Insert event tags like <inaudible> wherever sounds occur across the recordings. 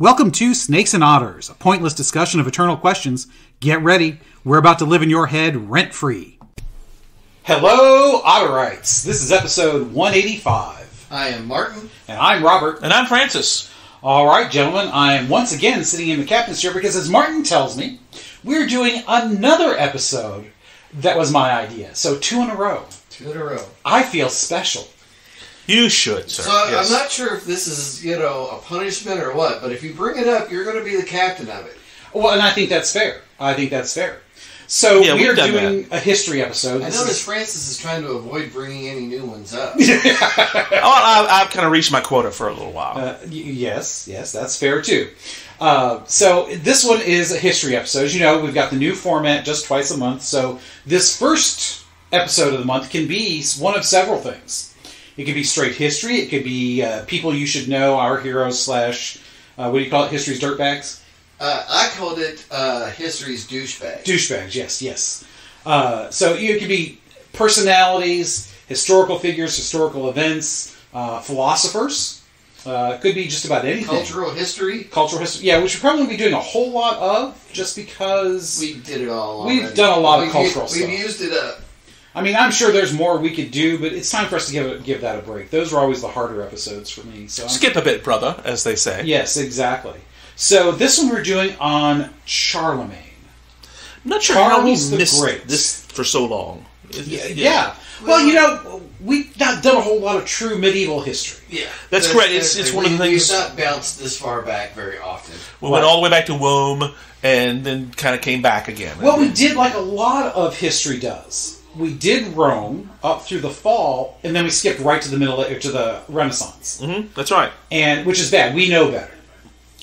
Welcome to Snakes and Otters, a pointless discussion of eternal questions. Get ready, we're about to live in your head rent free. Hello, Otterites. This is episode 185. I am Martin. And I'm Robert. And I'm Francis. All right, gentlemen, I am once again sitting in the captain's chair because, as Martin tells me, we're doing another episode that was my idea. So, two in a row. Two in a row. I feel special. You should, sir. So I- Yes. I'm not sure if this is, you know, a punishment or what, but if you bring it up, you're going to be the captain of it. Well, and I think that's fair. I think that's fair. So, Yeah, we are we've done doing a history episode. I This notice is- Francis is trying to avoid bringing any new ones up. <laughs> Oh, I, I've kind of reached my quota for a little while. Uh, y- yes, yes, that's fair too. Uh, so this one is a history episode. As you know, we've got the new format just twice a month. So this first episode of the month can be one of several things. It could be straight history. It could be uh, people you should know, our heroes slash uh, what do you call it? History's dirtbags. Uh, I called it uh, history's douchebags. Douchebags. Yes, yes. Uh, so it could be personalities, historical figures, historical events, uh, philosophers. Uh, could be just about anything. Cultural history. cultural history. Yeah, which we're probably be doing a whole lot of, just because. We did it all. We've done a lot of We've cultural u- stuff. We've used it up. I mean, I'm sure there's more we could do, but it's time for us to give it, give that a break. Those are always the harder episodes for me. So I'm- Skip a bit, brother, as they say. Yes, exactly. So this one we're doing on Charlemagne. I'm not sure how we missed Great. this for so long. Yeah. yeah. Well, you know, we've not done a whole lot of true medieval history. Yeah, That's correct. It's- it's one of the things- We've not bounced this far back very often. We went all the way back to Rome and then kind of came back again. Well, we did like a lot of history does. We did Rome up through the fall, and then we skipped right to the middle to the Renaissance. hmm That's right. and which is bad. We know better.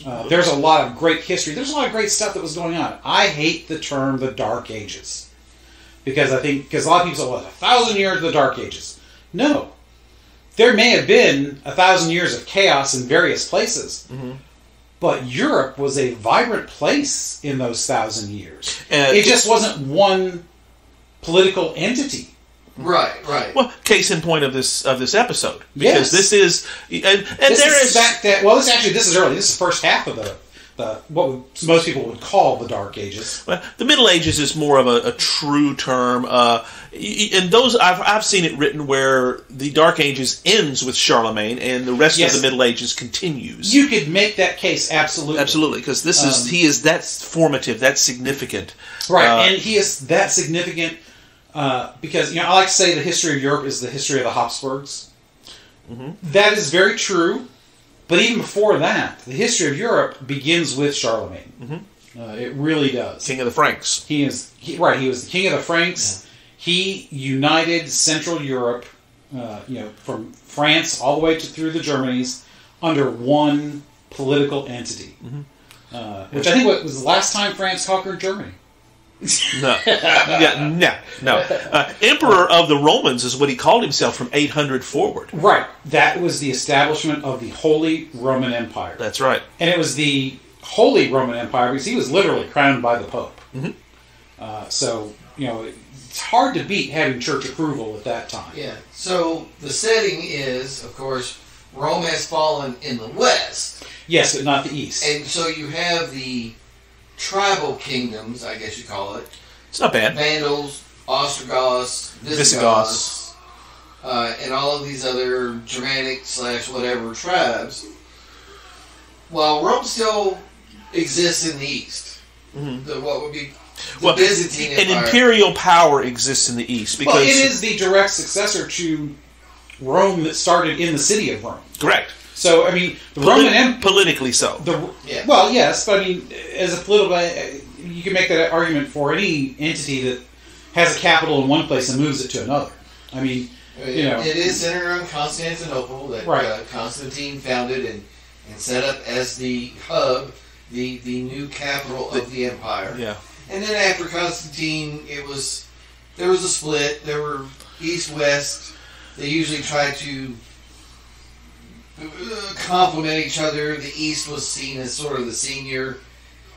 Uh, there's a lot of great history. There's a lot of great stuff that was going on. I hate the term the Dark Ages because I think because a lot of people say, "Well, a thousand years of the Dark Ages." No, there may have been a thousand years of chaos in various places, but Europe was a vibrant place in those thousand years. Uh, it just wasn't one political entity. Right, right. Well, case in point of this of this episode because Yes. this is and, and This there is is back that well. This actually this is early. This is the first half of the the what would, most people would call the Dark Ages. Well, the Middle Ages is more of a, a true term, uh, y- y- and those I've, I've seen it written where the Dark Ages ends with Charlemagne, and the rest Yes. of the Middle Ages continues. You could make that case absolutely, Absolutely, because this is Um, he is that formative, that significant. right, Uh, and he is that significant uh, because you know I like to say the history of Europe is the history of the Habsburgs. That is very true, but even before that, the history of Europe begins with Charlemagne. Uh, it really does. King of the Franks. He is he, right. He was the king of the Franks. He united Central Europe, uh, you know, from France all the way to through the Germanies under one political entity. Uh, which I think was the last time France conquered Germany. No, yeah, no, no. Uh, Emperor of the Romans is what he called himself from 800 forward. Right. That was the establishment of the Holy Roman Empire, That's right. and it was the Holy Roman Empire because he was literally crowned by the Pope. Mm-hmm. Uh, so you know, it's hard to beat having church approval at that time. Yeah. So the setting is, of course, Rome has fallen in the west, Yes, but not the East. and so you have the tribal kingdoms, I guess you call it, It's not bad. Vandals, Ostrogoths, Visigoths, Visigoths. Uh, and all of these other Germanic slash whatever tribes. While Rome still exists in the east, the, what would be Mm-hmm. Well, Byzantine an imperial power exists in the east because well, it is the direct successor to Rome that started in the city of Rome. correct. So, I mean, the Polit- Roman Empire. politically so. The, Yeah. Well, yes, but I mean, as a political, you can make that argument for any entity that has a capital in one place and moves it to another. I mean, you know, it is centered around Constantinople that Right. uh, Constantine founded and, and set up as the hub, the, the new capital of the empire. yeah. And then after Constantine, it was there was a split. There were east west. They usually try to uh, complement each other. The east was seen as sort of the senior.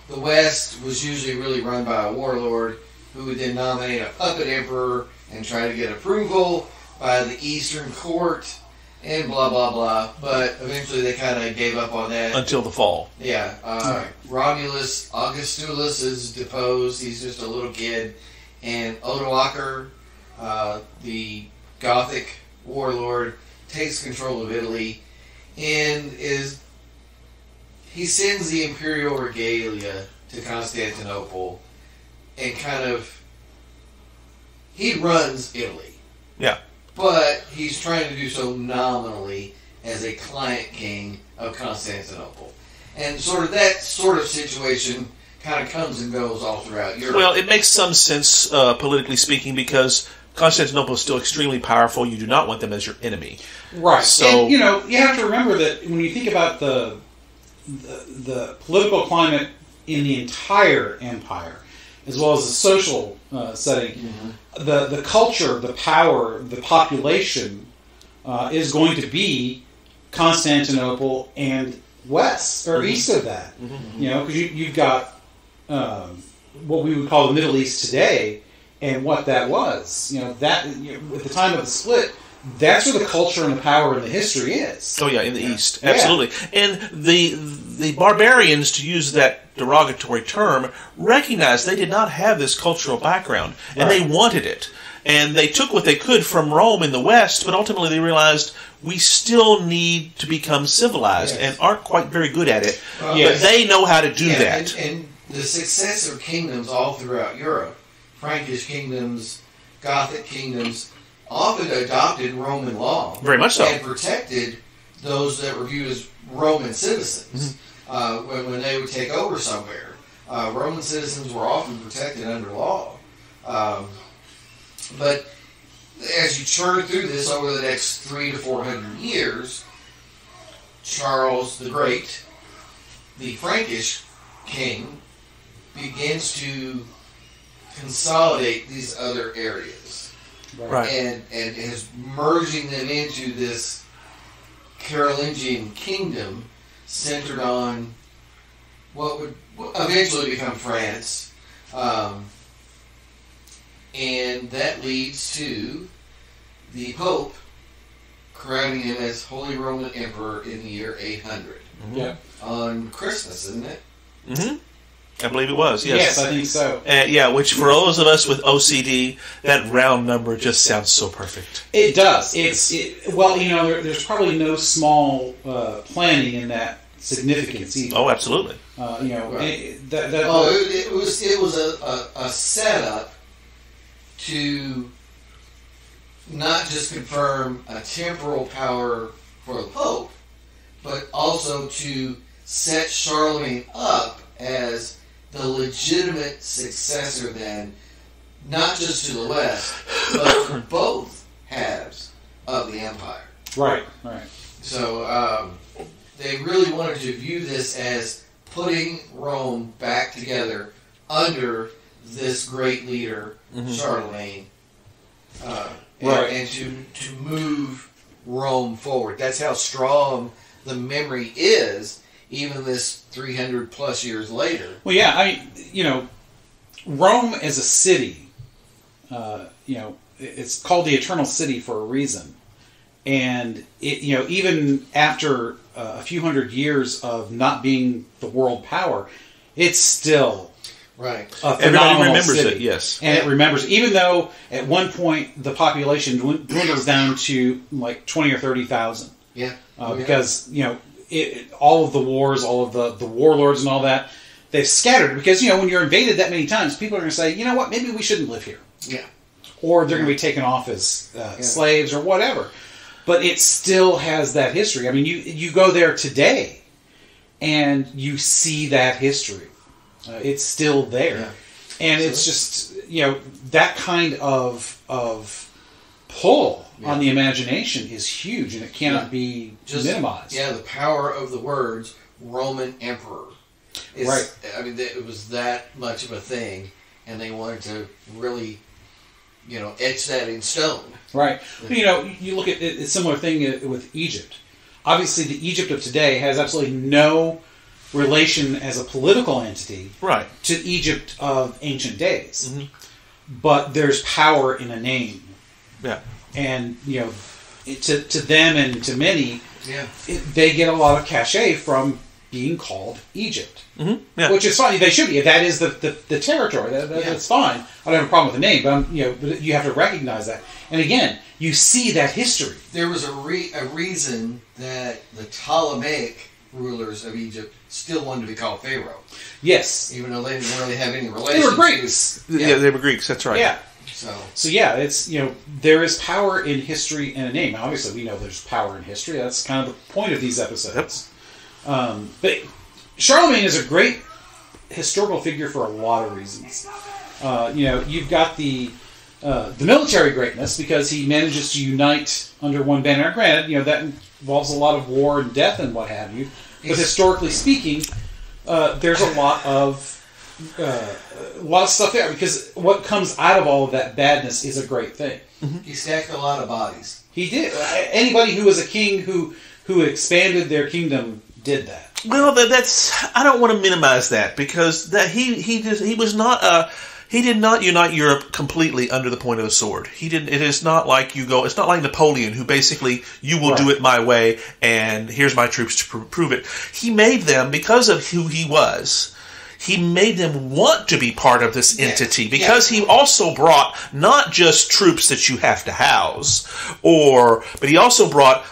The west was usually really run by a warlord who would then nominate a puppet emperor and try to get approval by the eastern court. and blah blah blah. But eventually they kind of gave up on that. until the fall. Yeah, uh, Romulus Augustulus is deposed. He's just a little kid, and Odoacer, uh, the Gothic warlord, takes control of Italy, and is he sends the imperial regalia to Constantinople, and kind of he runs Italy. Yeah. But he's trying to do so nominally as a client king of Constantinople. And sort of that sort of situation kind of comes and goes all throughout Europe. Well, it makes some sense uh, politically speaking because Constantinople is still extremely powerful. You do not want them as your enemy. Right. So- and, you know, you have to remember that when you think about the, the the political climate in the entire empire, as well as the social uh, setting, the the culture, the power, the population uh, is going to be Constantinople and west or east of that. You know, because you, you've got um, what we would call the Middle East today, and what that was. You know, that you know, at the time of the split, that's where the culture and the power and the history is. Oh yeah, in the east, Yeah. absolutely. And the the barbarians, to use that derogatory term, recognized they did not have this cultural background, and Right. they wanted it. And they took what they could from Rome in the west, but ultimately they realized we still need to become civilized Yes. and aren't quite very good at it. Well, But yes. they know how to do Yeah, that. And, and the successor kingdoms all throughout Europe, Frankish kingdoms, Gothic kingdoms, often adopted Roman law. Very much so. And protected those that were viewed as Roman citizens Mm-hmm. uh, when, when they would take over somewhere. Uh, Roman citizens were often protected under law. Um, but as you churn through this over the next three to four hundred years, Charles the Great, the Frankish king, begins to consolidate these other areas Right. and and is merging them into this Carolingian kingdom centered on what would eventually become France, um, and that leads to the Pope crowning him as Holy Roman Emperor in the year 800 Yeah. on Christmas, isn't it? hmm I believe it was. Yes, Yes. I think so. Uh, yeah, which for those of us with OCD, that round number just sounds so perfect. It does. It's it, well, you know, there, there's probably no small uh, planning in that significance either. Oh, absolutely. Uh, you know, Right. it, that, that Oh, it, it was it was a, a, a setup to not just confirm a temporal power for the Pope, but also to set Charlemagne up as the legitimate successor then, not just to the West, but for both halves of the empire. right, right. So um, they really wanted to view this as putting Rome back together under this great leader, Charlemagne, uh, and, and to to move Rome forward. That's how strong the memory is, even this 300 plus years later. Well, yeah, I mean, you know, Rome as a city, uh, you know, it's called the Eternal City for a reason. And it, you know, even after uh, a few hundred years of not being the world power, it's still Right. a Everybody phenomenal remembers city. it, yes. and it remembers. Even though at one point the population dwindles down to like twenty or thirty thousand, Yeah. uh, Oh, yeah. because you know it, all of the wars, all of the the warlords and all that, they've scattered. Because you know when you're invaded that many times, people are going to say, you know what, maybe we shouldn't live here, Yeah. or they're going to be taken off as uh, slaves or whatever. But it still has that history. I mean, you you go there today, and you see that history. Uh, it's still there, Yeah. and it's just you know that kind of of pull on the imagination is huge, and it cannot Yeah. be Just minimized. Yeah, the power of the words Roman Emperor. It's, Right. I mean, it was that much of a thing, and they wanted to really, you know, etch that in stone. Right. You know, you look at it, a similar thing uh, with Egypt. Obviously, the Egypt of today has absolutely no relation as a political entity Right. to Egypt of ancient days. Mhm. But there's power in a name, Yeah. And you know, to to them and to many, Yeah. it, they get a lot of cachet from being called Egypt, Mhm, yeah. which is fine. They should be. That is the the, the territory. That, that- Yeah. That's fine. I don't have a problem with the name, but I'm, you know, you have to recognize that. And again, you see that history. There was a re- a reason that the Ptolemaic rulers of Egypt still wanted to be called Pharaoh, Yes, even though they didn't really have any they relation. were to- Greeks. yeah, they were Greeks. That's right. Yeah. So So yeah, it's you know there is power in history and a name. Obviously, we know there's power in history. That's kind of the point of these episodes. Um, but Charlemagne is a great historical figure for a lot of reasons. Uh, you know, you've got the uh, the military greatness because he manages to unite under one banner. Granted, you know that involves a lot of war and death and what have you. But historically speaking, uh, there's a lot of uh, a lot of stuff there because what comes out of all of that badness is a great thing. Mm-hmm. he stacked a lot of bodies. He did. Uh, anybody who was a king who who expanded their kingdom did that. Well, that's I don't want to minimize that because that he he just he was not a he did not unite Europe completely under the point of the sword. He didn't. It is not like you go. It's not like Napoleon, who basically you will do it my way, and here's my troops to pr- prove it. He made them because of who he was. He made them want to be part of this entity because he also brought not just troops that you have to house, or but he also brought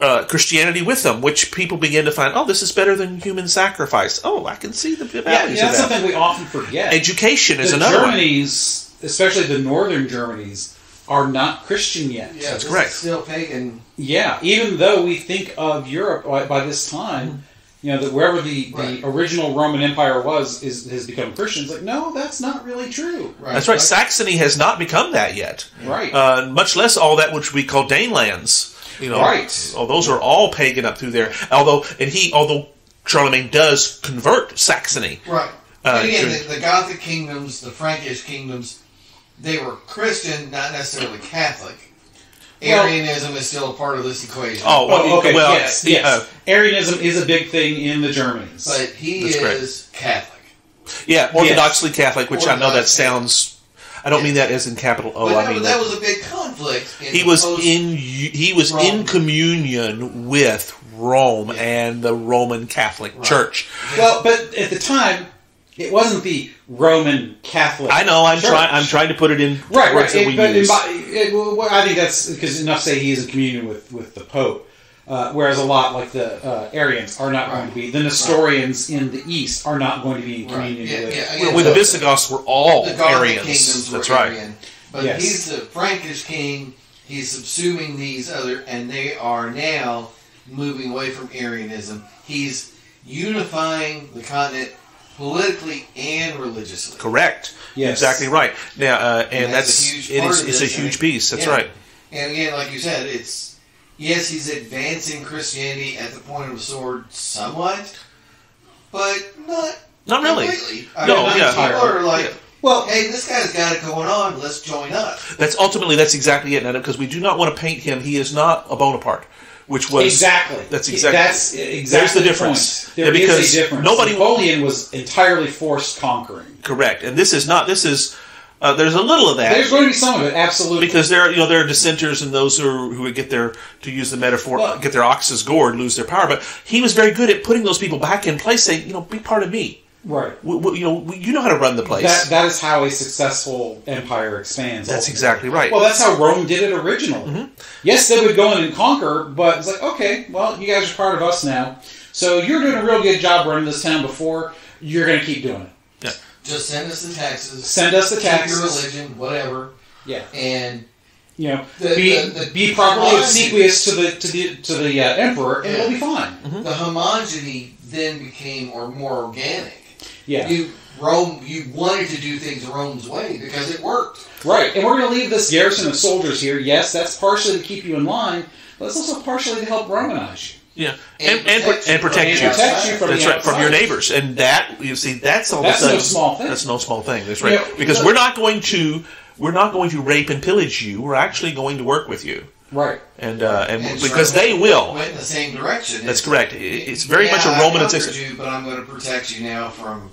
uh, Christianity with them, which people begin to find, oh, this is better than human sacrifice. Oh, I can see the Yeah, values yeah, of that's that. something we often forget. Education is the another one. Germanys, especially the northern Germanys, are not Christian yet. Yeah, That's correct. Still pagan. Yeah, even though we think of Europe by, by this time, you know, that wherever the, Right. the original Roman Empire was is has become Christian. It's like, no, that's not really true. Right. That's right. Saxony has not become that yet. Right. Uh, much less all that which we call Danelands. You know, Right. Oh, those are all pagan up through there. Although, and he, although Charlemagne does convert Saxony. Right. Uh, and again, the, the Gothic kingdoms, the Frankish kingdoms, they were Christian, not necessarily Catholic. Well- Arianism is still a part of this equation. Oh, well, Oh, okay. well, yes, yes. uh, Arianism is a big thing in the Germans. but he That's correct. is Catholic. yeah, orthodoxly Catholic, which I know that Orthodox. sounds. I don't mean that as in capital O. but I that, mean that that was a big conflict. In he was in he was in communion with Rome and the Roman Catholic Right. Church. well, but at the time, it wasn't the Roman Catholic. I know. I'm Church. trying. I'm trying to put it in Right, right. words that It- we but in use. my, it, well, I think that's because enough say he is in communion with, with the Pope. Uh, whereas a lot like the uh, Arians are not going to be. The Nestorians in the East are not going to be in Right. communion Yeah, with. yeah, yeah, with the the- Visigoths were all the Arians. kingdoms were That's right. Arian. But Yes. he's the Frankish king. He's subsuming these other, and they are now moving away from Arianism. He's unifying the continent politically and religiously. Correct. Yes. Exactly right. Now, uh, and, And that's that's, a huge it part is of it's a this, I huge think. piece. That's Yeah. right. And again, like you said, it's yes, he's advancing Christianity at the point of the sword somewhat, but not Not really. completely. I No, mean, yeah. people are like, Well, "Hey, this guy's got it going on. Let's join up." That's ultimately that's exactly it, because we do not want to paint him. He is not a Bonaparte, which was exactly. That's exactly. That's exactly There's the difference. Point. There Yeah, is a difference. nobody- Napoleon was entirely forced conquering. correct, and this is not. This is. Uh, there's a little of that. There's going to be some of it, absolutely. because there, are, you know, there are dissenters and those who are, who would get their, to use the metaphor, Well- get their oxes gored, lose their power. But he was very good at putting those people back in place, saying, you know, be part of me. Right. We, we, you know, we, you know how to run the place. That, that is how a successful empire expands. That's ultimately. exactly right. Well, that's how Rome did it originally. Mm-hmm. Yes, they would go in and conquer, but it's like, okay, well, you guys are part of us now. So you're doing a real good job running this town before. You're going to keep doing it. Just send us the taxes. Send us the keep taxes. Your religion, whatever, Yeah. and You know, The- be the- the be properly obsequious to the to the to the uh, emperor, and Yeah. it'll be fine. the homogeny then became or more organic. Yeah. You Rome, you wanted to do things Rome's way because it worked. Right, and we're going to leave this garrison of soldiers here. Yes, that's partially to keep you in line, but it's also partially to help Romanize you. yeah, And and and, protect you and from protect you. From That's right, from your neighbors, and that you see, that's all That's of a no small thing. That's no small thing. That's right, You know, because we're not going to we're not going to rape and pillage you. We're actually going to work with you, Right. and uh, and, And because they will. went in the same direction. That's It's- correct. It's very yeah, much a Roman conquered existence. you, but I'm going to protect you now from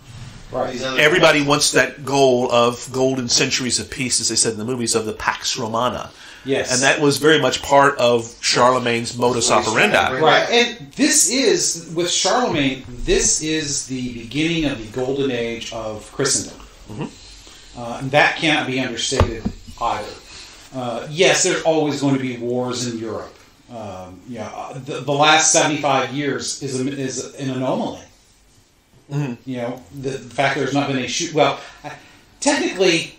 Right. These other Everybody wants that goal of golden centuries of peace, as they said in the movies, of the Pax Romana. Yes. And that was very much part of Charlemagne's modus operandi. Right. Right, and this is with Charlemagne. This is the beginning of the golden age of Christendom. Uh, and that cannot be understated either. Uh, yes, there's always going to be wars in Europe. Um, yeah, uh, the, the last 75 years is a, is an anomaly. You know, the, the fact there's not been a shoot. Well, uh, technically,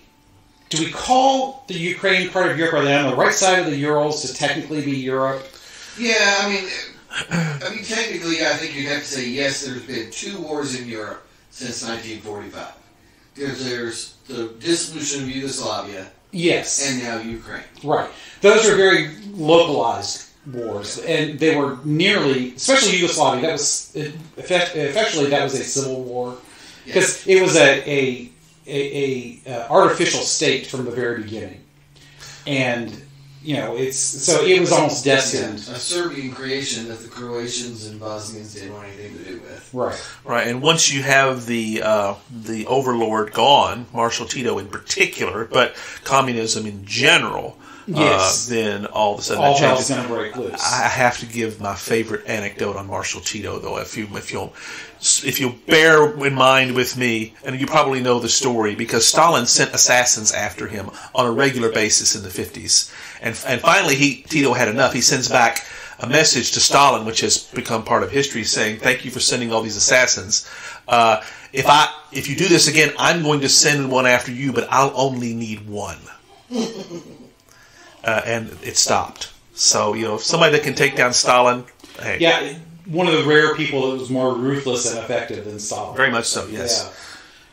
do we call the Ukraine part of Europe? Are they on the right side of the Urals to technically be Europe? Yeah, I mean, I mean, technically, I think you'd have to say yes. There's been two wars in Europe since 1945. There's, there's the dissolution of Yugoslavia Yes. and now Ukraine. Right. Those are very localized wars, and they were nearly, especially Yugoslavia. That was effect- effectively that was a civil war because it was a a, a, a uh, artificial state from the very beginning, and you know it's so it was almost destined. A Serbian creation that the Croatians and Bosnians didn't want anything to do with. Right. Right, and once you have the uh, the overlord gone, Marshal Tito in particular, but communism in general, Yes. uh, then all of a sudden All that hell's changes. going to break loose. I have to give my favorite anecdote on Marshal Tito, though. If you if you'll if you'll bear in mind with me, and you probably know the story because Stalin sent assassins after him on a regular basis in the fifties, and and finally he Tito had enough. He sends back a message to Stalin, which has become part of history, saying, "Thank you for sending all these assassins. Uh, if I if you do this again, I'm going to send one after you, but I'll only need one." <laughs> uh, and it stopped. So you know, if somebody that can take down Stalin, hey, yeah, one of the rare people that was more ruthless and effective than Stalin. very much so. Yes.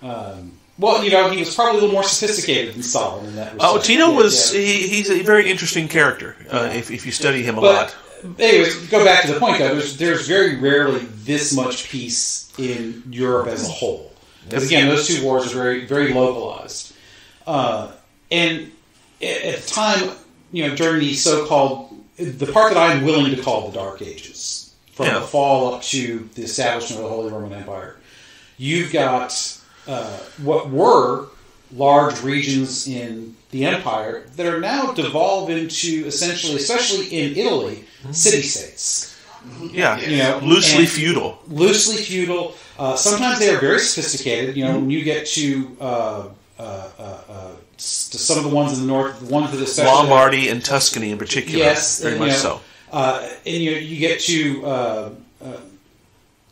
Yeah. Um, well, you know, he was probably a little more sophisticated than Stalin in that respect. Oh, Tito was yeah. He, he's a very interesting character uh, if if you study him a But lot. anyways, go back to the point though. There's there's very rarely this much peace in Europe as a whole. Because again, those two wars are very very localized, uh, and at the time, you know, during the so-called the part that I'm willing to call the Dark Ages, from Yeah. the fall up to the establishment of the Holy Roman Empire, you've got uh, what were large regions in the empire that are now devolved into essentially, especially in Italy, city states. Yeah, You know, loosely feudal. loosely feudal. Uh, sometimes they are very sophisticated. You know, when you get to uh, uh, uh, uh, to some of the ones in the north, the ones that especially Lombardy and Tuscany in particular. Yes, very you much know, so. Uh, and you you get to uh, uh,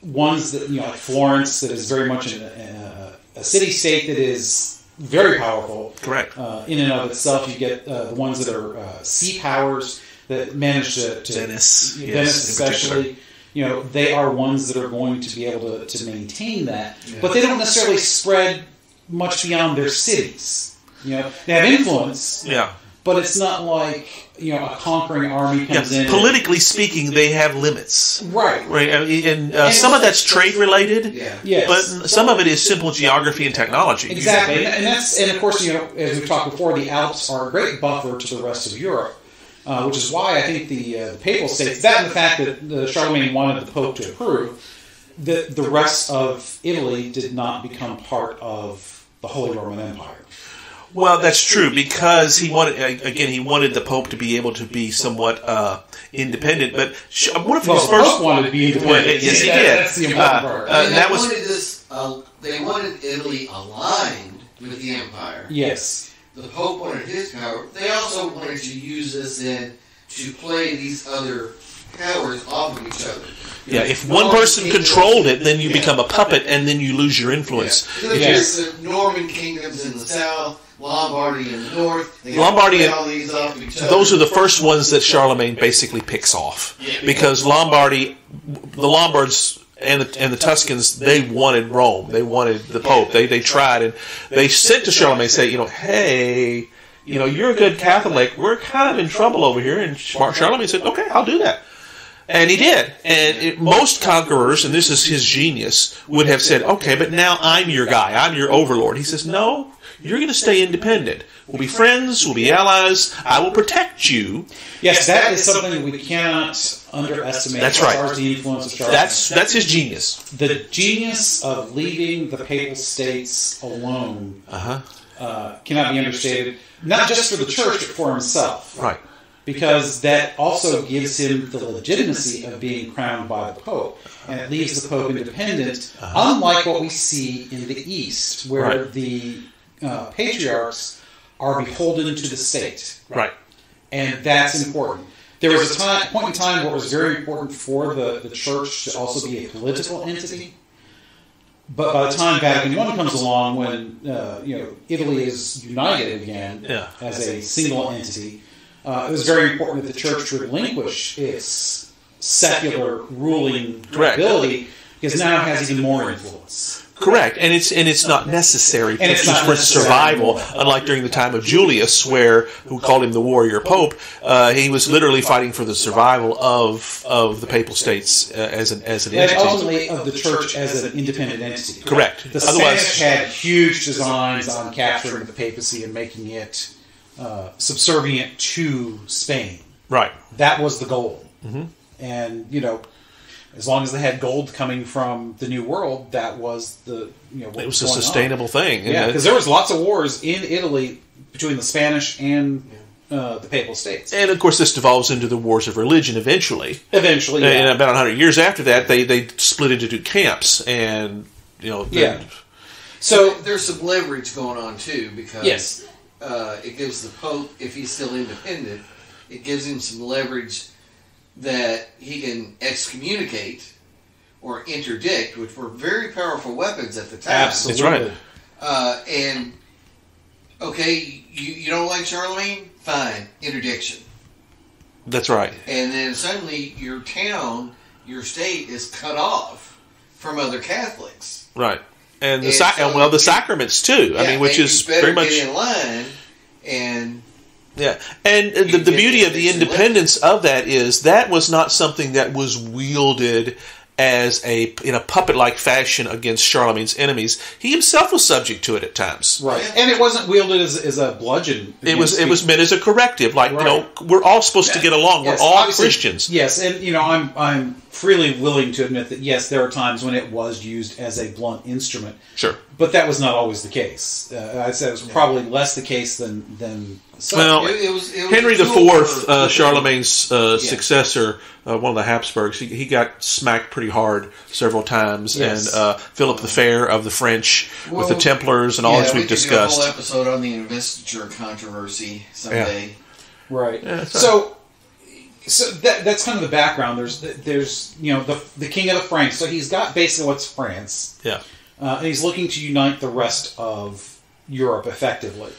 ones that you know like Florence that is very much an, a, a city state that is very powerful. Correct. Uh, in and of itself, you get uh, the ones that are uh, sea powers that manage to, to Venice, Venice yes, in especially. You know, they are ones that are going to be able to, to maintain that, but they don't necessarily spread much beyond their cities. You know, they have influence, Yeah. but it's not like you know a conquering army Yeah. comes in. Politically speaking, they have limits. right? Right, and, and uh, And some of that's trade related, Yeah. Yes. but some of it is simple geography and technology. Exactly, and, and that's and of course you know as we've talked before, the Alps are a great buffer to the rest of Europe, uh, which is why I think the, uh, the papal states that and the fact that the Charlemagne wanted the Pope to approve that the rest of Italy did not become part of the Holy Roman Empire. Well, that's true because he wanted again he wanted the Pope to be able to be somewhat uh, independent. But sh- one of Well, his the first Pope wanted to be independent. Well, yes, he That- did. That's the important Uh, part. uh, and that was- wanted this. Uh, they wanted Italy aligned with the empire. yes, The Pope wanted his power. They also wanted to use this then to play these other powers off of each other. yeah, if one person controlled it, then you become a puppet, and then you lose your influence. Yeah. There's Yes. the Norman kingdoms in the south, Lombardy in the north. Lombardy and- all these off each other. Those are the first ones that Charlemagne basically picks off Yeah. because Lombardy, the Lombards and the, and the Tuscans, they wanted Rome, they wanted the Pope, they they tried and they sent to Charlemagne say, you know, hey, you know, you're a good Catholic, we're kind of in trouble over here, and Charlemagne said, okay, I'll do that. And he did. And it, most conquerors, and this is his genius, would have said, okay, but now I'm your guy. I'm your overlord. He says, no, you're going to stay independent. We'll be friends. We'll be allies. I will protect you. Yes, that is something we cannot underestimate. That's as right. far as the influence of Charlemagne. That's that's his genius. the genius of leaving the papal states alone Uh-huh. uh, cannot be understated. Not just for the church, but for himself. Right. because that also gives him the legitimacy of being crowned by the Pope, and it leaves the Pope independent, unlike what we see in the East, where Right. the uh, patriarchs are beholden to the state, Right. and that's important. There was a time, point in time where it was very important for the, the church to also be a political entity. But by the time Vatican I comes along, when uh, you know Italy is united again Yeah. as a single entity, uh, it was very important that the church relinquish its secular ruling ability because now it has even more influence. Correct, and it's and it's not necessary And it's just for survival. Unlike during the time of Julius, where who called him the warrior pope, uh, he was literally fighting for the survival of of the papal states uh, as an as an And entity. ultimately of the church as an independent entity. Correct. The Otherwise- Spanish had huge designs on capturing the papacy and making it uh, subservient to Spain. Right. That was the goal. Mm-hmm. And you know, as long as they had gold coming from the New World, that was the you know what It was a going on. sustainable thing. Yeah, because there was lots of wars in Italy between the Spanish and uh, the Papal States. and of course, this devolves into the wars of religion eventually. Eventually, And yeah. about hundred years after that, they they split into two camps, and you know, Yeah. So so there's some leverage going on too because Yes. uh, it gives the Pope, if he's still independent, it gives him some leverage that he can excommunicate or interdict, which were very powerful weapons at the time. absolutely, That's right. Uh, and okay, you, you don't like Charlemagne? Fine, interdiction. that's right. And then suddenly your town, your state is cut off from other Catholics. Right. And the And sac- so well, the you- sacraments too. I mean, which is you better very much in line and Yeah, and the, the beauty of the independence of that is that was not something that was wielded as a in a puppet like fashion against Charlemagne's enemies. He himself was subject to it at times. right. And it wasn't wielded as, as a bludgeon. It was against it was meant as a corrective, like you know, we're all supposed to get along. Yes, we're all obviously- Christians. Yes, and you know, I'm I'm freely willing to admit that yes, there are times when it was used as a blunt instrument, Sure. but that was not always the case. Uh, I said it was probably less the case than than some. Well, it, it was it was Henry a the Fourth, uh, Charlemagne's uh, Yeah. successor, uh, one of the Habsburgs, he, he got smacked pretty hard several times, Yes. and uh, Philip the Fair of the French with the Templars and all yeah, this we we've could discussed. Do a whole episode on the investiture controversy someday. right. Yeah, so. So that, that's kind of the background. There's there's you know the the king of the Franks. So he's got basically what's France, Yeah. uh, and he's looking to unite the rest of Europe effectively.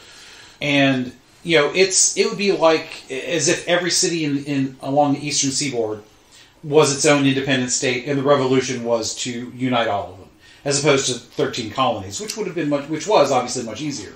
And you know, it's it would be like as if every city in, in along the eastern seaboard was its own independent state, and the revolution was to unite all of them, as opposed to thirteen colonies, which would have been much, which was obviously much easier.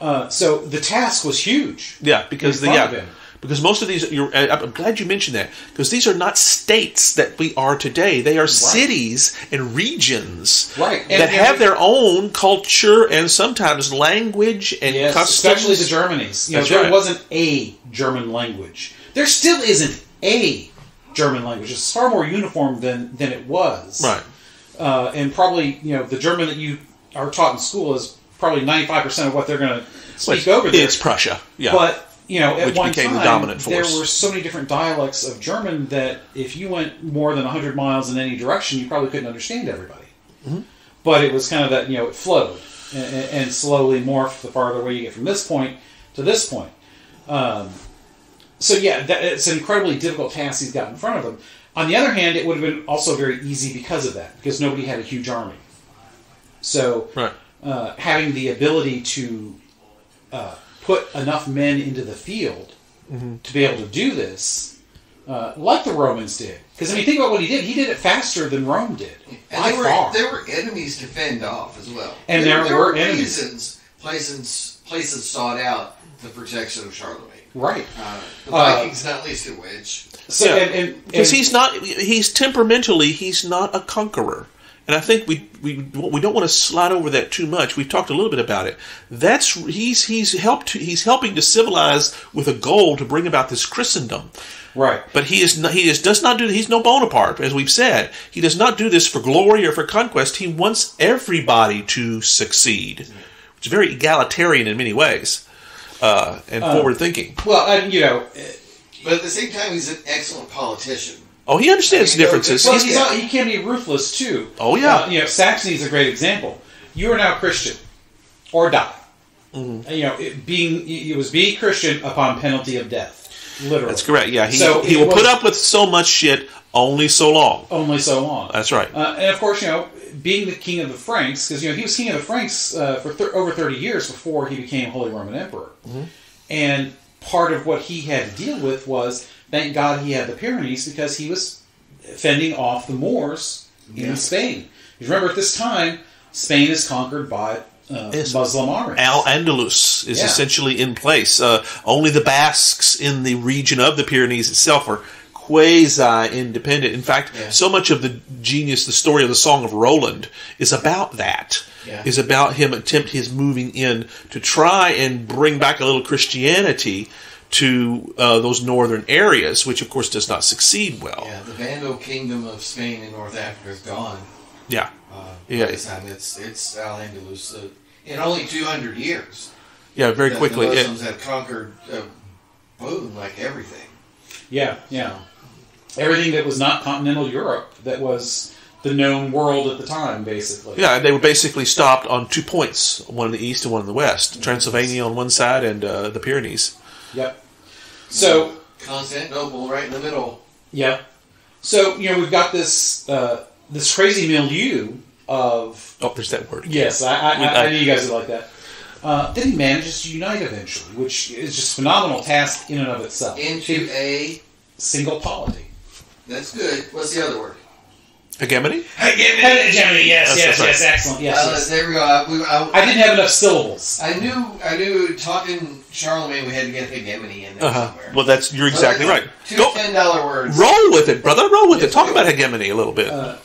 Uh, so the task was huge. Yeah, because the yeah. Because most of these, I'm glad you mentioned that because these are not states that we are today. They are cities and regions, Right. And- that and have their own culture and sometimes language and Yes, customs. especially the Germanies. You know, there right. wasn't a German language. There still isn't a German language. It's far more uniform than than it was. Right. Uh, and probably, you know, the German that you are taught in school is probably ninety five percent of what they're going to speak over there. It's Prussia. Yeah. But you know, at Which one became time, the dominant force. there were so many different dialects of German that if you went more than hundred miles in any direction, you probably couldn't understand everybody. Mm-hmm. But it was kind of that you know it flowed and, and slowly morphed the farther away you get from this point to this point. Um, so yeah, that, it's an incredibly difficult task he's got in front of him. On the other hand, it would have been also very easy because of that, because nobody had a huge army. So right. uh, having the ability to uh, put enough men into the field Mm-hmm. to be able to do this, uh, like the Romans did. Because I mean, think about what he did. He did it faster than Rome did And by there were, far. there were enemies to fend off as well. And there were enemies. reasons, places, places sought out the protection of Charlemagne. right. Uh, the Uh, Vikings, not least of which. So Yeah. and, and, Because and- he's not, he's temperamentally, he's not a conqueror. And I think we we we don't want to slide over that too much. We've talked a little bit about it. That's he's he's helped he's helping to civilize with a goal to bring about this Christendom. Right. But he is not, he is, does not do he's no Bonaparte as we've said. He does not do this for glory or for conquest. He wants everybody to succeed. It's very egalitarian in many ways. Uh, and forward thinking. Well, and you know, But at the same time, he's an excellent politician. Oh, he understands differences. well, He's- he can be ruthless too. Oh, yeah. Uh, you know, Saxony is a great example. You are now Christian, or die. Mm-hmm. You know, it being it was being Christian upon penalty of death. Literally. That's correct. Yeah, he, So he will put up with so much shit only so long. Only so long. That's right. Uh, and of course, you know, being the king of the Franks, because you know he was king of the Franks uh, for thir- over thirty years before he became Holy Roman Emperor. And part of what he had to deal with was, thank God he had the Pyrenees because he was fending off the Moors in Yeah. Spain. You remember at this time, Spain is conquered by uh. Muslim armies. Al Andalus is Yeah. essentially in place. Uh, only the Basques in the region of the Pyrenees itself are quasi independent. In fact, Yeah. so much of the genius, the story of the Song of Roland, is about that. Yeah. Is about him attempt his moving in to try and bring back a little Christianity to uh, those northern areas, which of course does not succeed well. Yeah, the Vandal kingdom of Spain and North Africa is gone. Yeah. Uh, Yeah. By this time, it's it's Al Andalus. Uh, in only 200 years, Yeah, very the- quickly. the It- Muslims have conquered, uh, boom, like everything. Yeah, yeah. Everything that was not continental Europe, that was the known world at the time, basically. Yeah, they were basically stopped on two points, one in the east and one in the west. Transylvania on one side and uh, the Pyrenees. Yep. So Constantinople, right in the middle. Yeah. So you know we've got this uh, this crazy milieu of Oh, there's that word. yes, I, I, I, I I- knew you guys would like that. Uh, then he manages to unite eventually, which is just a phenomenal task in and of itself. Into a. single polity. That's good. What's the other word? Hegemony? Hegemony, yes, That's- yes, right. yes, excellent, yes, Uh, yes. there we go. I, we, I, I didn't have enough syllables. I knew. I knew. Talking Charlemagne, we had to get hegemony in there Uh-huh. somewhere. Well, that's you're exactly right. Two Go ten dollar words. roll with it, brother. Roll with it. Talk about hegemony a little bit. Uh,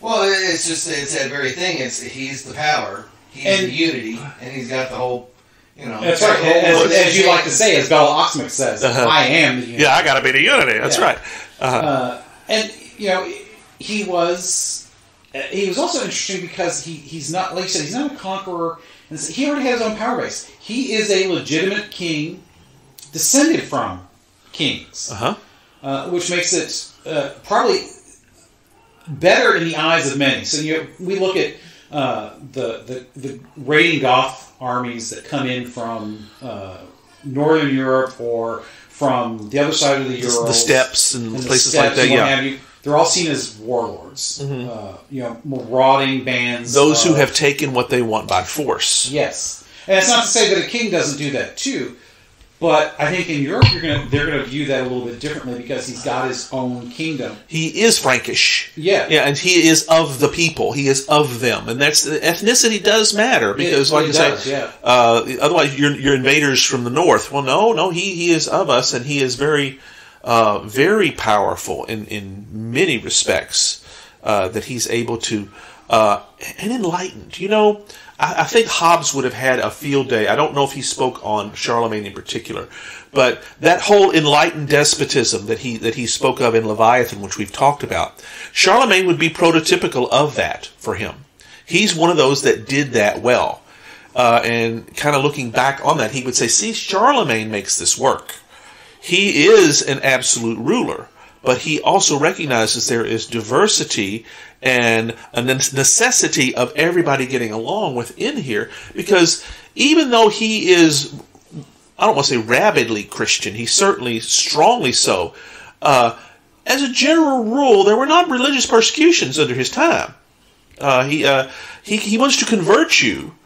Well, it's just it's that very thing. It's he's the power, he's And- the unity, and he's got the whole, you know. That's right. As, as you like to say, as Bella Oxmick says, Uh-huh. I am the unity." yeah, I got to be the unity. That's Yeah. right. Uh-huh. Uh, and you know, he was uh, he was also interesting because he he's not like you said he's not a conqueror. And he already has his own power base. He is a legitimate king, descended from kings, Uh-huh. uh, which makes it uh, probably better in the eyes of many. So you know, we look at uh, the, the the raiding Goth armies that come in from uh, northern Europe or from the other side of the Urals the steps and, and places steppes like that. Yeah. They're all seen as warlords. Uh, you know, marauding bands. Those who have taken what they want by force. yes, and it's not to say that a king doesn't do that too, but I think in Europe you're gonna they're gonna view that a little bit differently because he's got his own kingdom. He is Frankish. Yeah, Yeah, and he is of the people. He is of them, and that's ethnicity does matter because, It- like you say, yeah. uh, otherwise you're, you're invaders from the north. Well, no, no, he he is of us, and he is very, uh, very powerful in in many respects. Uh, that he's able to uh, and enlightened. You know, I, I think Hobbes would have had a field day. I don't know if he spoke on Charlemagne in particular, but that whole enlightened despotism that he that he spoke of in Leviathan, which we've talked about, Charlemagne would be prototypical of that for him. He's one of those that did that well. Uh, and kind of looking back on that, he would say, "See, Charlemagne makes this work. He is an absolute ruler, but he also recognizes there is diversity and a necessity of everybody getting along within here. Because even though he is, I don't want to say rabidly Christian, he's certainly strongly so. Uh, as a general rule, there were not religious persecutions under his time. Uh, he, uh, he he wants to convert you,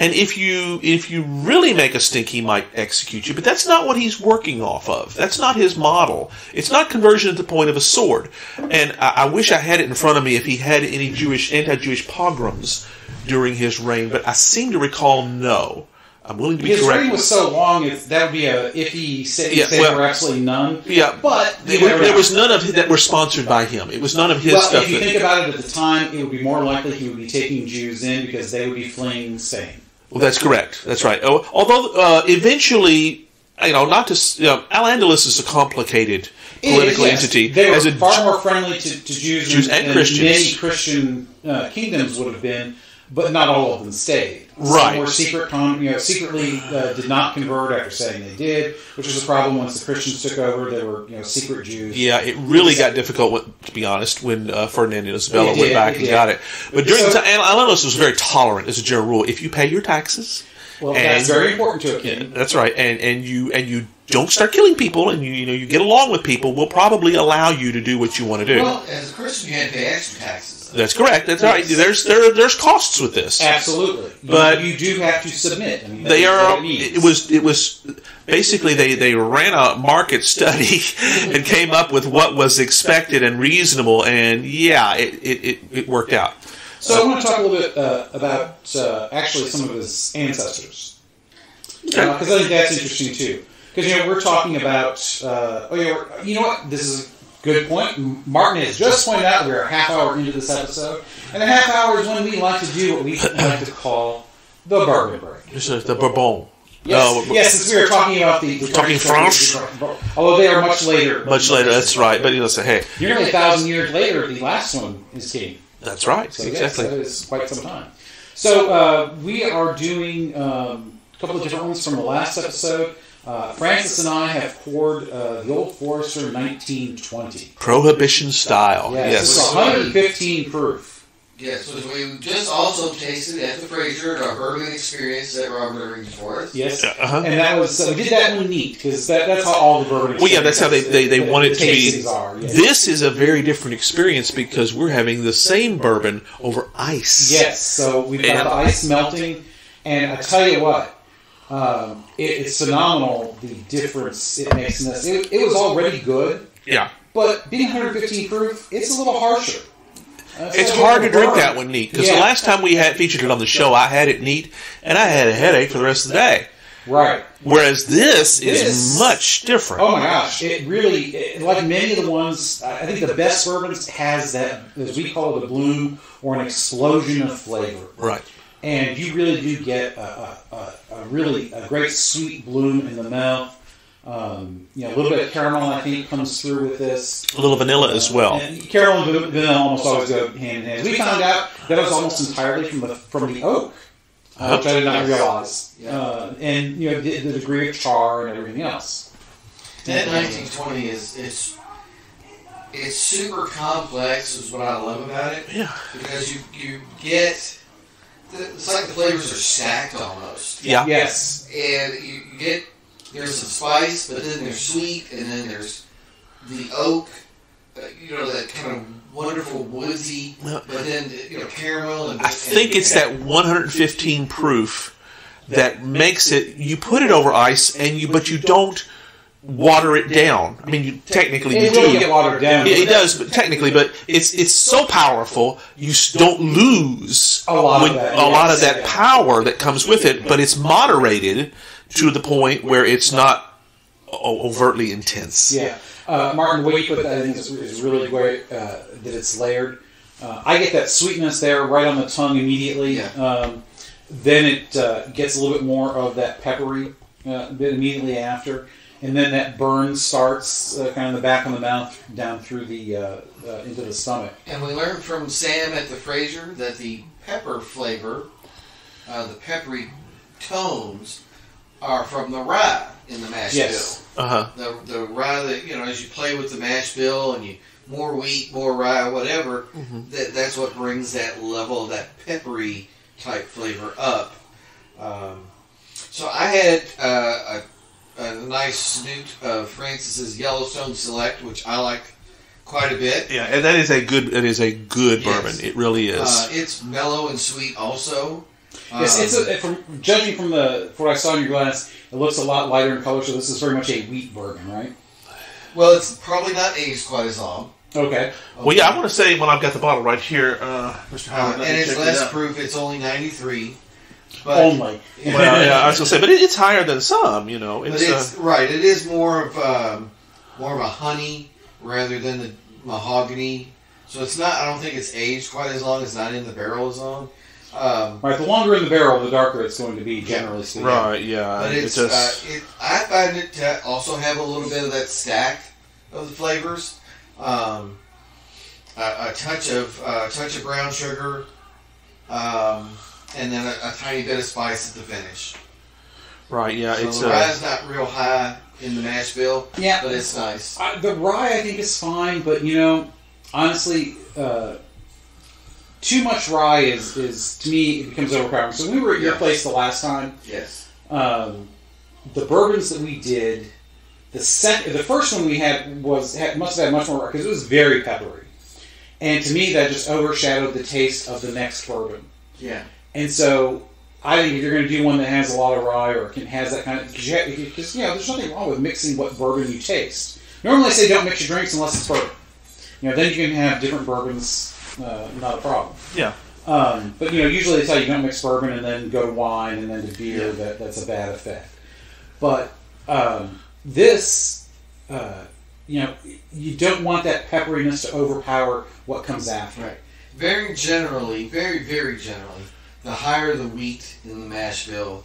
and if you if you really make a stink, he might execute you. But that's not what he's working off of. That's not his model. It's not conversion at the point of a sword. And I, I wish I had it in front of me if he had any Jewish anti-Jewish pogroms during his reign, but I seem to recall no. I'm willing to be His corrected. reign was so long, it's, that would be a if he said, Yeah, well- there were absolutely none. yeah, But there, was- there was none of that were sponsored by him. It was none of his well, stuff. if you that- think about it at the time, it would be more likely he would be taking Jews in because they would be fleeing Spain. Well, that's correct. That's right. Oh, although uh, eventually, you know, not to you know, Al-Andalus is a complicated political Yes, entity. They were As far more friendly to, to Jews, Jews than, and than Christians. many Christian uh, kingdoms would have been, but not all of them stayed. Right. Some were secret, con- you know, secretly uh, did not convert after saying they did, which was a problem once the Christians took over. They were, you know, secret Jews. yeah, it really got difficult, when- to be honest, when uh, Ferdinand and Isabella went back and did. got it. But during the time, Al-Andalus was very tolerant as a general rule. If you pay your taxes, Well, And- that's very important to a king. that's right, and and you and you don't start killing people, and you you know you get along with people, we'll probably allow you to do what you want to do. Well, as a Christian, you had to pay extra taxes. that's correct. That's right. There's there there's costs with this. Absolutely, You- But- you do have to submit. I mean, they are it it was it was basically they they ran a market study <laughs> and came up with what was expected and reasonable and yeah it it, it, it worked out So I want to talk a little bit uh, about uh, actually some of his ancestors, because I think that's interesting too. Because you know we're talking about uh, oh yeah, you know what? This is a good point. Martin has just pointed out we're a half hour into this episode, and a half hour is when we like to do what we like to call the bourbon break. this is the bourbon Yes, No, yes, since we were talking about the, the Talking France? although they are much later. much later that's right but you know say hey Nearly a thousand years later, the last one is king. That's right So yes, exactly that is quite some time. So uh, we are doing um, a couple of different ones from the last episode. Uh, Francis and I have poured uh, the Old Forester 1920. prohibition style Yes, yes, it's 115 proof. Yes, which we just also tasted at the Frazier, our bourbon experience that Robert arranged for us. Yes, Uh-huh. and that was uh, we did that one neat because that, that's how all the bourbon. well yeah that's how they they, they the- want the it to be Are, yes. this is a very different experience because we're having the same bourbon over ice Yes, so we've got And- the ice melting, and I tell you what, um, it, it's phenomenal the difference it makes in this. It, it was already good, yeah but being 115 proof, it's a little harsher. It's hard to drink that one neat because Yeah. the last time we had featured it on the show, I had it neat and I had a headache for the rest of the day. Right. Whereas this is much different. Oh my gosh! It really, it, like many of the ones, I I think the best bourbons has that, as we call it, a bloom or an explosion of flavor. Right. and you really do get a, a, a, a really a great sweet bloom in the mouth. Um, you know, a little bit of caramel I think comes through with this. A little vanilla as well. And caramel and vanilla almost always go hand in hand. We found out that was almost entirely from the from the oak, uh, which I did not realize. Uh, and you know the, the degree of char and everything else. That 1920 is it's it's super complex. Is what I love about it Yeah. because you you get the, it's like the flavors are stacked almost, Yeah. Yes. and you, you get there's some spice, but then there's sweet, and then there's the oak. Uh, you know that kind of wonderful woodsy, but then you know caramel and I think it's that 115 proof that makes it. You put it over ice, and you but you don't water it down. I mean, you technically you It will do. get watered down. Yeah, it does, but technically, but it's it's so powerful you don't lose A lot of that, a lot of that power that comes with it, but it's moderated to the point where it's not overtly intense. Yeah, uh, Martin, the way you put that, I think is, is really great. Uh, that it's layered. Uh, I get that sweetness there right on the tongue immediately. Yeah. Um, then it uh, gets a little bit more of that peppery uh, bit immediately after, and then that burn starts uh, kind of the back of the mouth down through the uh, uh, into the stomach. And we learned from Sam at the Frazier that the pepper flavor, uh, the peppery tones, are from the rye in the mash Yes. Uh huh. bill. The, the rye that, you know, as you play with the mash bill and you more wheat, more rye, whatever, Mhm. that, that's what brings that level of that peppery type flavor up. Um, so I had uh, a, a nice snoot of Francis's Yellowstone Select, which I like quite a bit. Yeah, and that is a good. It is a good Yes. bourbon. It really is. Uh, it's mellow and sweet also. Yes, Um, it's a, from judging from the from what I saw in your glass, it looks a lot lighter in color. So this is very much a wheat bourbon, right? well, it's probably not aged quite as long. Okay. well, yeah, I want to say when I've got the bottle right here, uh, Mr. Uh, Howard, let and it's check it less proof. It's only 93. but Only. Well, yeah, I was gonna say, but it, it's higher than some. You know, but it's, it's uh, right. It is more of um, more of a honey rather than the mahogany. So it's not. I don't think it's aged quite as long. It's not in the barrel as long. Um, Right, the longer in the barrel, the darker it's going to be, generally speaking. right. Yeah, But it it's, does. uh, it, I find it to also have a little bit of that stack of the flavors. Um, a, a touch of uh, a touch of brown sugar, um, and then a, a tiny bit of spice at the finish. right. Yeah, so it's. the Uh, rye's not real high in the mash bill, Yeah, but it's nice. I, the rye I think is fine, but you know, honestly, uh, too much rye is, is to me it becomes overpowering. So we were at your place the last time. Yes. Um, the bourbons that we did, the second, the first one we had was had, must have had much more because it was very peppery, and to me that just overshadowed the taste of the next bourbon. Yeah. And so I think if you're going to do one that has a lot of rye or can has that kind of because you know there's nothing wrong with mixing what bourbon you taste. Normally I say don't mix your drinks unless it's bourbon. You know then you can have different bourbons, uh, not a problem. yeah. Um, but you know usually they tell you don't mix bourbon and then go to wine and then to beer. Yeah. That that's a bad effect. But um, this, uh, you know, you don't want that pepperiness to overpower what comes after. Right. Very generally, very very generally, the higher the wheat in the mash bill,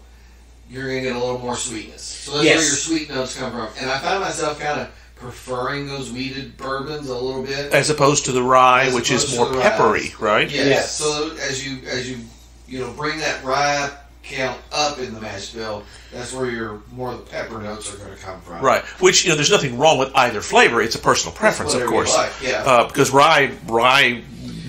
you're gonna get a little more sweetness. So that's Yes. where your sweet notes come from. And I find myself kind of preferring those wheated bourbons a little bit. As opposed to the rye, As which is more peppery, right? Yes. Yes. So as you as you you know bring that rye count up in the mash bill, that's where your more of the pepper notes are going to come from. Right. Which you know, there's nothing wrong with either flavor. It's a personal preference, of Whatever you course, like, yeah. uh, because rye rye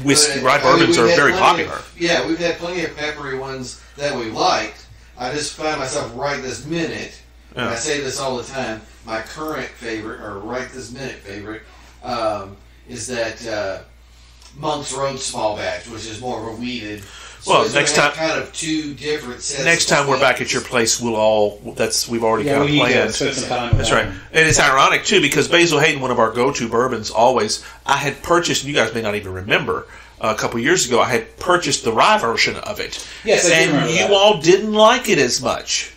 whiskey, But, rye I mean, bourbons we've are very popular. of- yeah, we've had plenty of peppery ones that we liked. I just find myself right this minute, and Yeah. I say this all the time, my current favorite, or right this minute favorite, um, is that uh, Monk's Road small batch, which is more of a wheated. So Well, next time- kind of two different sets. Next time we're back at your place, we'll all that's we've already Yeah, kind we of need to planned. spend some time. with That's right, and it's ironic too because Basil Hayden, one of our go-to bourbons, always I had purchased. and You guys may not even remember. a couple years ago, I had purchased the rye version of it, Yes, I do and you that. all didn't like it as much.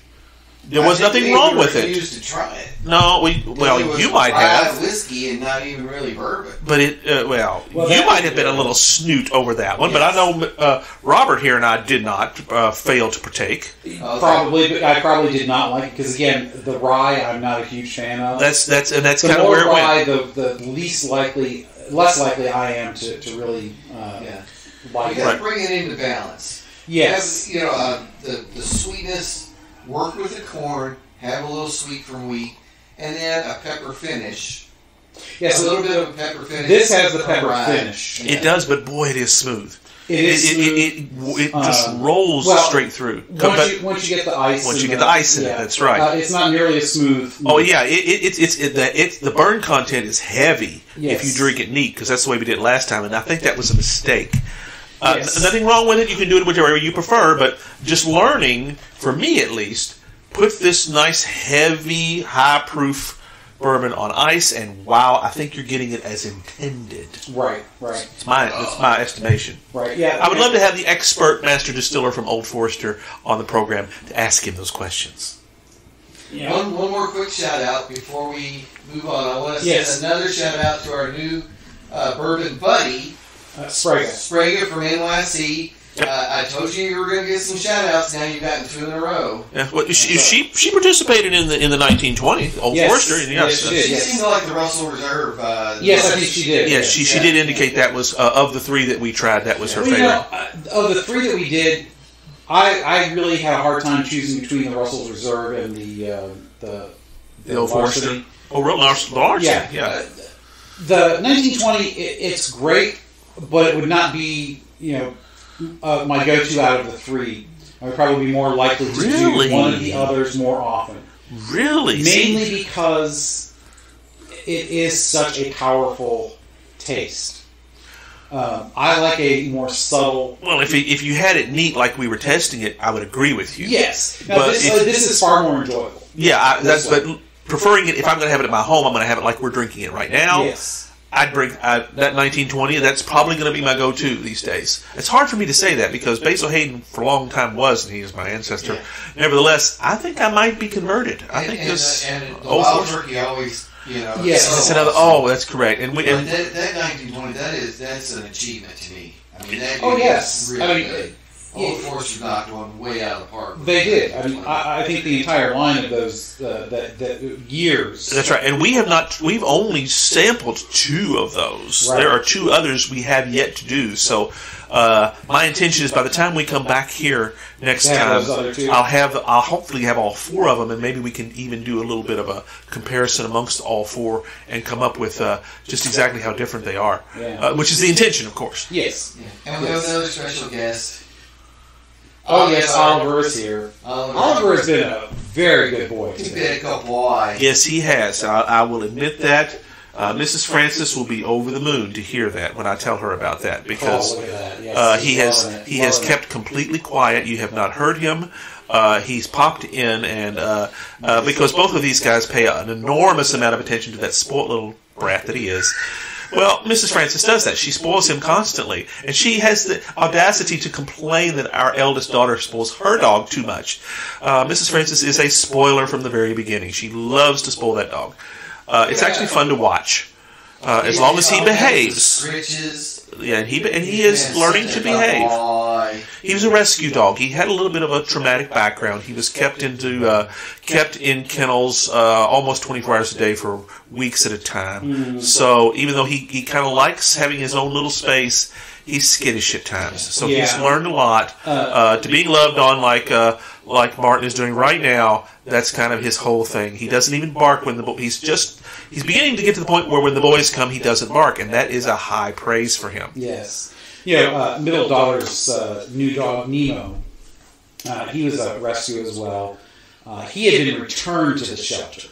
There was nothing we wrong with it. refused to try it. No, we well, It was you might rye have, whiskey and not even really bourbon. but it uh, well, Well, you might have been a little snoot over that one. But I know uh, Robert here and I did not uh, fail to partake. Oh, Probably, but I probably did not like it because again, the rye I'm not a huge fan of. That's that's and that's the kind of more where it rye, went. the, the least likely, less likely I am to, to really uh, Yeah. like You got to bring it into balance. Yes, Have, you know, uh, the, the sweetness, work with the corn, have a little sweet from wheat, and then a pepper finish. yes. a little bit of a pepper finish. This has the pepper rye. finish. It does, but boy, it is smooth. It is It, smooth. it, it, it just Uh, rolls well, straight through. once you once you get the ice. Once in you get the ice in it, that's right. Uh, it's not nearly as smooth. oh yeah, it, it, it's it's it, the it's the burn content is heavy Yes. if you drink it neat because that's the way we did it last time, and I think that was a mistake. Uh, Yes. nothing wrong with it. You can do it whichever way you prefer, but just learning, for me at least, put this nice heavy, high proof bourbon on ice, and wow, I think you're getting it as intended. Right, right, It's my it's my estimation. right. Yeah, I would love to have the expert master distiller from Old Forester on the program to ask him those questions. Yeah. One, one more quick shout out before we move on. I want to Yes. send another shout out to our new uh, bourbon buddy, Uh, Sprague. Sprague from NYC. Yep. Uh, I told you you were going to get some shout outs. Now you've gotten two in a row. Yeah, well, she, she she participated in the in the 1920 Old Yes. Forester. Yes, Yes, she did. She yes. seemed like the Russell Reserve. Uh, Yes, I think she did. yes, she, she did indicate that was uh, of the three that we tried. That was her Well, you favorite. know, uh, of the three that we did, I, I really had a hard time choosing between the Russell's Reserve and the uh, the, The Old Forester. Oh, real large, large. Yeah, yeah. Uh, the 1920, it, it's great, but it would not be you know uh, my go-to out of the three. I would probably be more likely to Really? do one of the others more often, Really? Mainly because it is such a powerful taste. Um, I like a more subtle. well, if it, if you had it neat like we were testing it, I would agree with you. Yes, now, But this, if- uh, this is far more enjoyable. Yeah, I, that's This but preferring it if I'm going to have it at my home, I'm going to have it like we're drinking it right now. Yes. I'd bring uh, that 1920. That's probably going to be my go-to these days. It's hard for me to say that because Basil Hayden for a long time was, and he is my ancestor. Yeah. Nevertheless, I think I might be converted. I and, think and, this uh, and the old wild turkey always, you know. Yes, so That's another. Oh, that's correct. And we and that, that 1920, that is that's an achievement to me. I mean, that Oh yes, really I mean, good. Yeah. Old Force knocked one way out of the park. they did. I mean, I, I think the entire line of those uh, that, that years. That's right, and we have not. We've only sampled two of those. Right. There are two others we have yet to do. So, uh, my intention is by the time we come back here next time, those other two. I'll have. I'll hopefully have all four of them, and maybe we can even do a little bit of a comparison amongst all four and come up with uh, just exactly how different they are. Uh, which is the intention, of course. Yes. Yeah. And we have another special guest. Oh yes, Oliver is here. Oliver. Oliver has been a very good boy. He's today. been a couple eyes. Yes, he has. I, I will admit that. Uh, Mrs. Francis will be over the moon to hear that when I tell her about that because Oh, look at that. Yes, Uh, he has he has kept completely quiet. You have not heard him. Uh, he's popped in, and uh, uh, because both of these guys pay an enormous amount of attention to that spoiled little brat that he is. Well, Mrs. Francis does that. She spoils him constantly, and she has the audacity to complain that our eldest daughter spoils her dog too much. Uh, Mrs. Francis is a spoiler from the very beginning. She loves to spoil that dog. Uh, it's actually fun to watch. Uh, as long as he behaves. Yeah, and he and he is learning to behave. He was a rescue dog. He had a little bit of a traumatic background. He was kept into uh, kept in kennels uh, almost 24 hours a day for weeks at a time. So even though he, he kind of likes having his own little space, he's skittish at times. So he's learned a lot uh, to being loved on like uh, like Martin is doing right now. That's kind of his whole thing. He doesn't even bark when the bo- he's just he's beginning to get to the point where when the boys come, he doesn't bark, and that is a high praise for him. Yes. You know, uh, middle daughter's uh, new dog Nemo. Uh, he was a rescue as well. Uh, he had been returned to the shelter,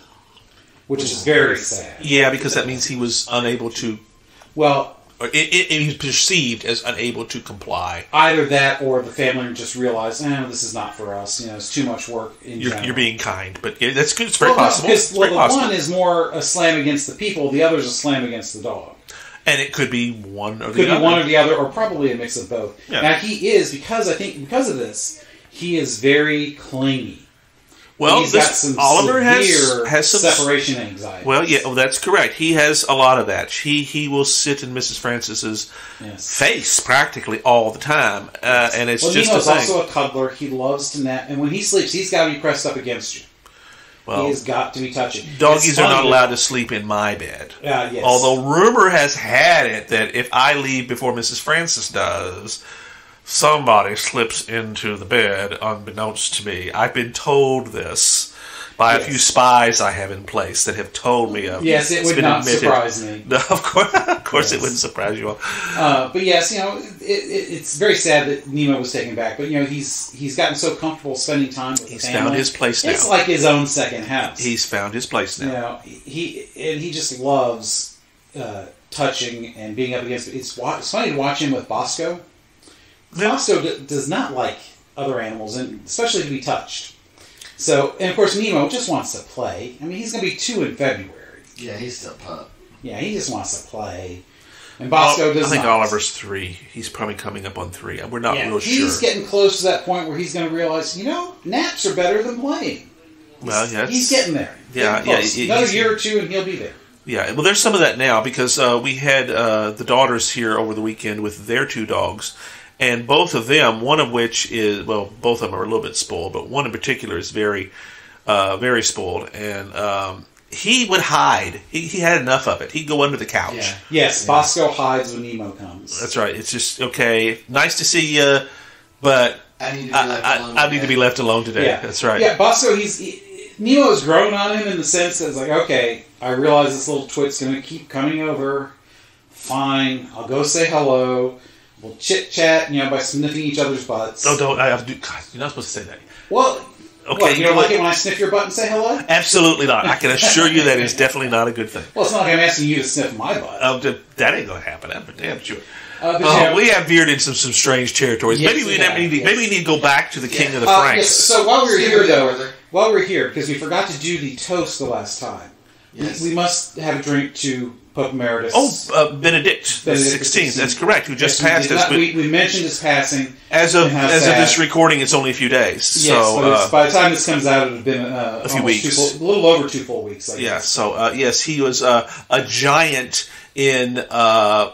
which is very sad. Yeah, because that means he was unable to Well, or it, it, it, he's perceived as unable to comply. either that or the family just realized, eh, this is not for us. You know, it's too much work in You're, you're being kind, but yeah, that's good. It's very well, possible. because, It's well, very the possible. one is more a slam against the people. The other is a slam against the dog. and it could be one or the Could be other. one or the other, or probably a mix of both. Yeah. Now he is because I think because of this, he is very clingy. Well, this Oliver has has some. separation anxiety. Well, yeah, well, that's correct. He has a lot of that. He he will sit in Mrs. Francis's yes. face practically all the time, uh, and it's Well, just a Nemo's thing. also a cuddler. He loves to nap, and when he sleeps, he's got to be pressed up against you. Well, he has got to be touching. doggies are not allowed to sleep in my bed. Uh, yes. Although rumor has had it that if I leave before Mrs. Francis does, somebody slips into the bed unbeknownst to me. I've been told this by a few spies I have in place that have told me of. yes, it would not admitted. surprise me. <laughs> No, of course, of course, it wouldn't surprise you all. Uh, but yes, you know, it, it, it's very sad that Nemo was taken back. But you know, he's he's gotten so comfortable spending time with He's found his place now. It's like his own second house. He's found his place now. you know, he and he just loves uh, touching and being up against. It's, it's funny to watch him with Bosco. Yeah. Bosco d- does not like other animals, and especially to be touched. So, and of course, Nemo just wants to play. I mean, he's going to be two in February. Yeah, he's still pup. Yeah, he just wants to play. And Bosco Ol- does I think not. Oliver's three. He's probably coming up on three. We're not yeah, real he's sure. He's getting close to that point where he's going to realize, you know, naps are better than playing. well, yeah, He's getting there. Yeah, Getting yeah, close. he- Another year or two, and he'll be there. Yeah, well, there's some of that now because uh, we had uh, the daughters here over the weekend with their two dogs, and both of them, one of which is well, both of them are a little bit spoiled, but one in particular is very, uh, very spoiled, and um, he would hide. He, he had enough of it. He'd go under the couch. Yeah. Yes, Bosco hides when Nemo comes. That's right. It's just okay. Nice to see you, but I need to be left I, alone. I need to be left alone today. Yeah, That's right. Yeah, Bosco, he's he, Nemo's grown on him in the sense that it's like, okay, I realize this little twit's going to keep coming over. Fine, I'll go say hello. We'll chit chat, you know, by sniffing each other's butts. Oh, don't I have to do? God, you're not supposed to say that. Well, Okay, what, you you don't like it when I sniff your butt and say hello? Absolutely not. I can assure you that is <laughs> definitely not a good thing. Well, it's not like I'm asking you to sniff my butt. Oh, that that ain't gonna happen. I'm damn sure. Uh, but, Oh, you we have veered into some, some strange territories. Yes, maybe we, we never have, need to, yes. maybe we need to go back to the king of the uh, Franks. yes, so while we're here, though, while we were here, because we forgot to do the toast the last time, Yes. we, we must have a drink to Pope Emeritus. Oh, uh, Benedict the Benedict sixteenth. XVI. That's correct. Who just Yes, passed us. we, we mentioned his passing. as of as of this recording, it's only a few days. Yes, so uh, by the time this comes out, it would have been uh, A few weeks. full- a little over two full weeks. I yeah. guess. So uh, yes, he was uh, a giant in. Uh,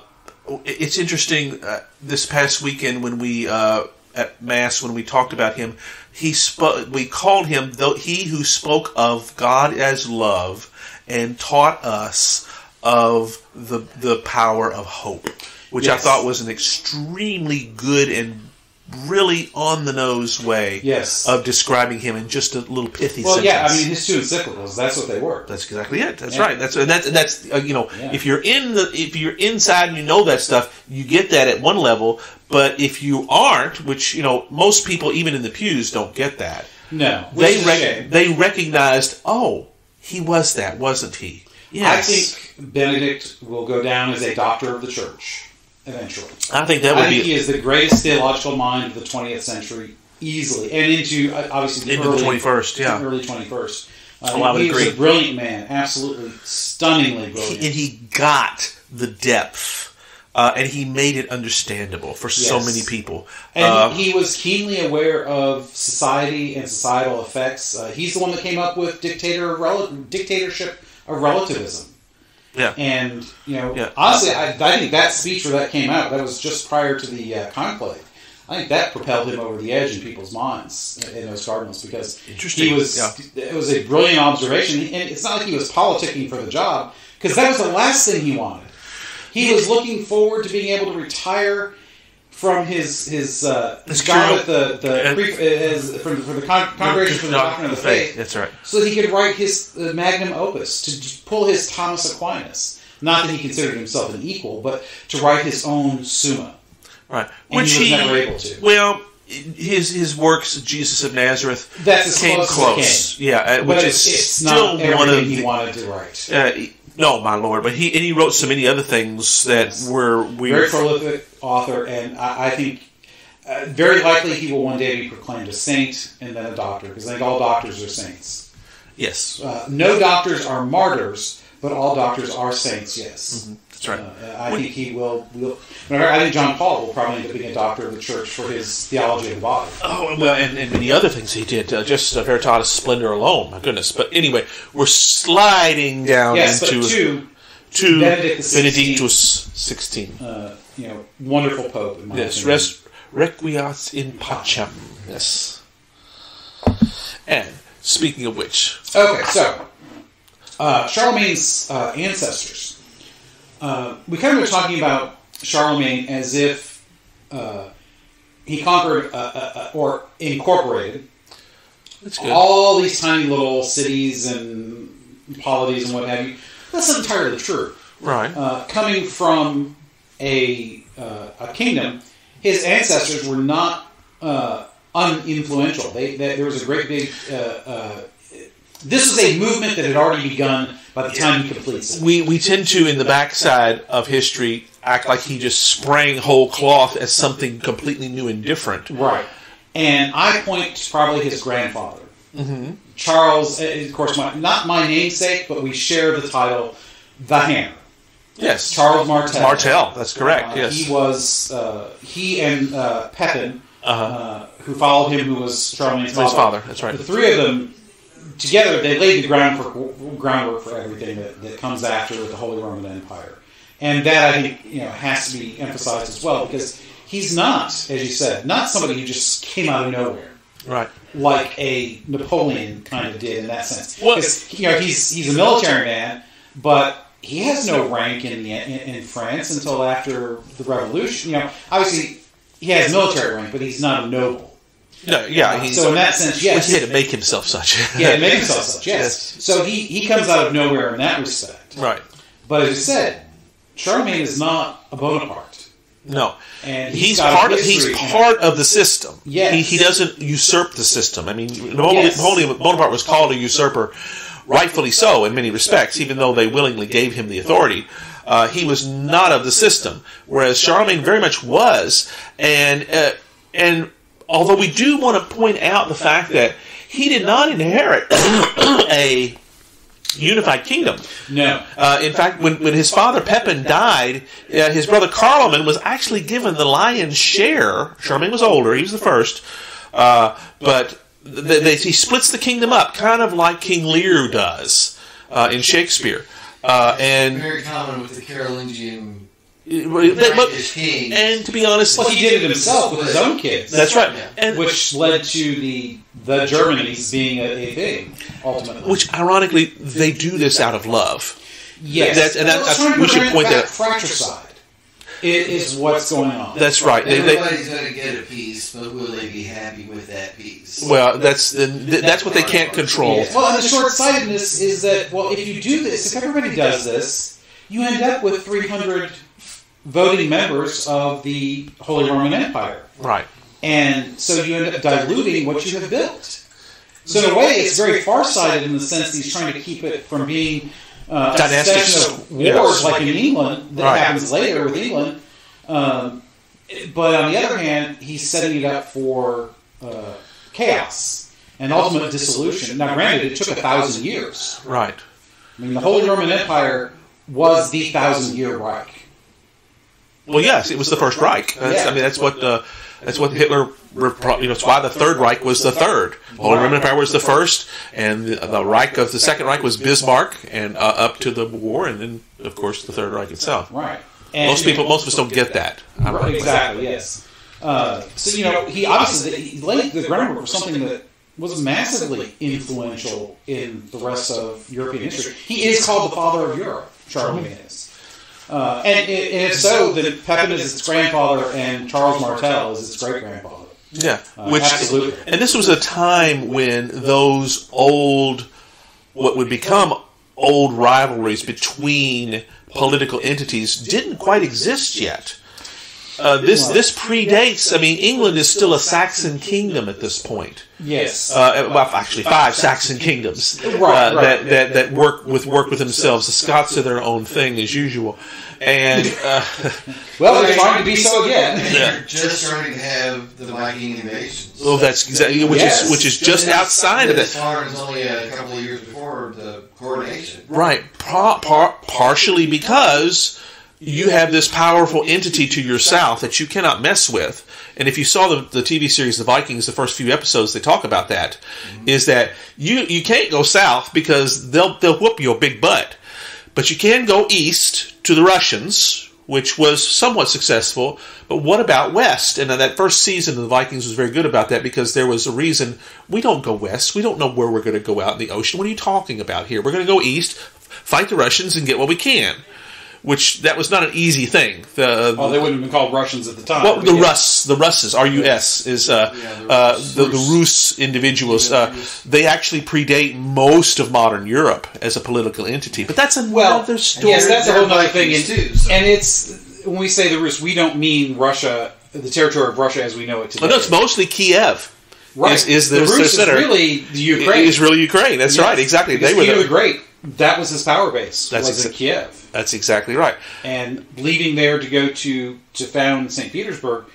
it's interesting. This past weekend when we at mass when we talked about him, he spoke. We called him though he who spoke of God as love and taught us of the the power of hope, which I thought was an extremely good and really on the nose way Yes. of describing him in just a little pithy Well, sentence. yeah, I mean, his two encyclicals, that's what they were. That's exactly it. That's Yeah. right. That's and that's that's uh, you know Yeah. if you're in the if you're inside and you know that stuff, you get that at one level. But if you aren't, which you know most people even in the pews don't get that, No. They rec- they recognized. Oh, he was that, wasn't he? Yes. I think Benedict will go down as a doctor of the church eventually. I think that I would think be he is the greatest theological mind of the 20th century, easily, and into uh, obviously the into early, the twenty first. Yeah, early 21st. Uh, Oh, I would he was a brilliant man, absolutely stunningly He- brilliant. and he got the depth. Uh, and he made it understandable for so many people. And Uh, he was keenly aware of society and societal effects. Uh, he's the one that came up with dictator rel- dictatorship of relativism. Yeah. And you know, Yeah. honestly, I, I think that speech where that came out, that was just prior to the uh, conclave. I think that propelled him over the edge in people's minds in, in those cardinals because he was. yeah. It was a brilliant observation, and it's not like he was politicking for the job because that was the last thing he wanted. He was looking forward to being able to retire from his his, uh, His job current- at the the and- pre, as, for, for the con- congregation for the doctrine of the faith, That's right. so that he could write his uh, magnum opus to pull his Thomas Aquinas. Not that he considered himself an equal, but to write his own Summa. Right. And Which he was he never able to. Well, his his works, Jesus of Nazareth, That's came close close. Yeah, uh, But which it's, is it's still not one of everything he wanted to write. No, my lord, but he and he wrote so many other things that Yes. were we. Very prolific author, and I, I think uh, very likely he will one day be proclaimed a saint and then a doctor, because I think all doctors are saints. yes, Uh, no doctors are martyrs, but all doctors are saints. Yes, that's right. uh, I think he will. will I think John Paul will probably end up being a doctor of the church for his theology of the body. Oh well, and, and many other things he did. Uh, just uh, Veritatis Splendor alone. My goodness. But anyway, we're sliding down Yes, into two, to Benedict the Benedictus sixteen. uh, you know, wonderful pope. In my Yes, opinion. res, requiat in pacem. Yes. And speaking of which, Okay, so uh, Charlemagne's uh, ancestors. Uh, we kind of were talking about Charlemagne as if uh, he conquered uh, uh, uh, or incorporated all these tiny little cities and polities and what have you. That's not entirely true. right. Uh, coming from a, uh, a kingdom, his ancestors were not uh, uninfluential. They, they, there was a great big. This is a movement that had already begun by the time he completes it. we we tend to in the backside of history act like he just sprang whole cloth as something completely new and different. Right. And I point to probably his grandfather, Charles. uh, Of course, my, not my namesake, but we share the title, the Hammer. Yes, Charles Martel. Martel. That's correct. Uh, yes. He was uh, he and uh, Pepin, Uh-huh. uh, who followed him, who was Charlemagne's father. His father. father. That's right. The three of them together, they laid the ground for groundwork for everything that, that comes after with the Holy Roman Empire, and that I think you know has to be emphasized as well because he's not, as you said, not somebody who just came out of nowhere Right. like a Napoleon kind of did in that sense. Well- 'Cause, you know, he's he's a military man, but he has no rank in the in, in France until after the revolution. You know, obviously he has military rank, but he's not a noble. No, yeah. He's, so in that sense, yes, he had to make himself such. <laughs> he had to make himself such. Yes. So he he comes out of nowhere in that respect. right. But as you said, Charlemagne is not a Bonaparte, No. and He's a part. Of, he's part of the system. Yes. He, he doesn't usurp the system. I mean, Napoleon, Yes. Bonaparte was called a usurper, rightfully so in many respects, even though they willingly gave him the authority. Uh, he was not of the system, whereas Charlemagne very much was. And uh, and although we do want to point out the fact that he did not inherit <coughs> a unified kingdom. No. Uh, in fact, when, when his father Pepin died, uh, his brother Carloman was actually given the lion's share. Charlemagne was older; he was the first, uh, but th- they, he splits the kingdom up, kind of like King Lear does uh, in Shakespeare. Uh, and Very common with the Carolingian they- but- Frankish kings. and to be honest, Well, he did it himself with his own kids. that's right. Yeah. And which led to the the Germanies being a, a thing ultimately. which ironically they do this out of love. yes, that's- and that- Well, it's that's- we should point that that out. fratricide. It is what's going on. That's right. They, they, Everybody's going to get a piece, but will they be happy with that piece? well, that's the, that's what they can't control. Yes. Well, and the short sightedness is that, well, if you do this, if everybody does this, you end up with 300 voting members of the Holy Roman Empire. Right. And so you end up diluting what you have built. So, in a way, it's very farsighted in the sense that he's trying to keep it from being uh, a Dynastic succession of yes. wars like in England that Right. happens later with England. Um, but on the other hand, he's setting it up for uh, chaos and ultimate dissolution. Now, granted, it took a thousand years. Right. I mean, the Holy Roman Empire was the thousand-year Reich. Well, yes, it was the First Reich. That's, Yeah. I mean, that's what uh, that's what Hitler. repro- You know, it's why the Third Reich was the third. Holy Roman Empire was the first, and the, the Reich of the Second Reich was Bismarck, and uh, up to the war, and then of course the Third Reich itself. Right. And, Most people, most of us don't get that. Right, exactly. Yes. Uh, so you know, he obviously he laid the groundwork for something that was massively influential in the rest of European history. He is called the father of Europe. Charlemagne is. Uh, and, and if so, then Pepin is its grandfather, and Charles Martel is its great grandfather. Yeah, Uh, which absolutely. and this was a time when those old, what would become old rivalries between political entities didn't quite exist yet. Uh, this this predates. I mean, England is still a Saxon kingdom at this point. Yes. Uh, well, actually, five Saxon kingdoms uh, right. that, that that work with work with themselves. The Scots are their own thing as usual, and uh, <laughs> well, they're trying to be so again. They're just starting to have the Viking invasions. oh, that's exactly which Yes. is which is just outside of This it. far is only a couple of years before the coronation. Right, par- par- partially because you have this powerful entity to your south that you cannot mess with. And if you saw the, the TV series The Vikings, the first few episodes, they talk about that. Mm-hmm. Is that you you can't go south because they'll they'll whoop you a big butt, but you can go east to the Russians, which was somewhat successful. But what about west? And uh, that first season, of the Vikings was very good about that because there was a reason we don't go west. We don't know where we're going to go out in the ocean. What are you talking about here? We're going to go east, fight the Russians, and get what we can. Which that was not an easy thing. The Well, they wouldn't have been called Russians at the time. well, the yeah. Russ, the Russes, R U S, is uh, Yeah, the uh, Rus. the, the Rus individuals. Yeah, Uh, Rus. they actually predate most of modern Europe as a political entity, but that's another Well, story. Yes, that's a whole other thing. And, too, so- and it's when we say the Rus, we don't mean Russia, the territory of Russia as we know it today. Well, no, it's mostly Kiev. right. is- is the their- Rus is center. really the Ukraine. is really Ukraine. That's Yes. right, exactly. Because They were Peter the the, Great. That was his power base. That's was in Kiev, That's exactly right. and leaving there to go to to found St. Petersburg.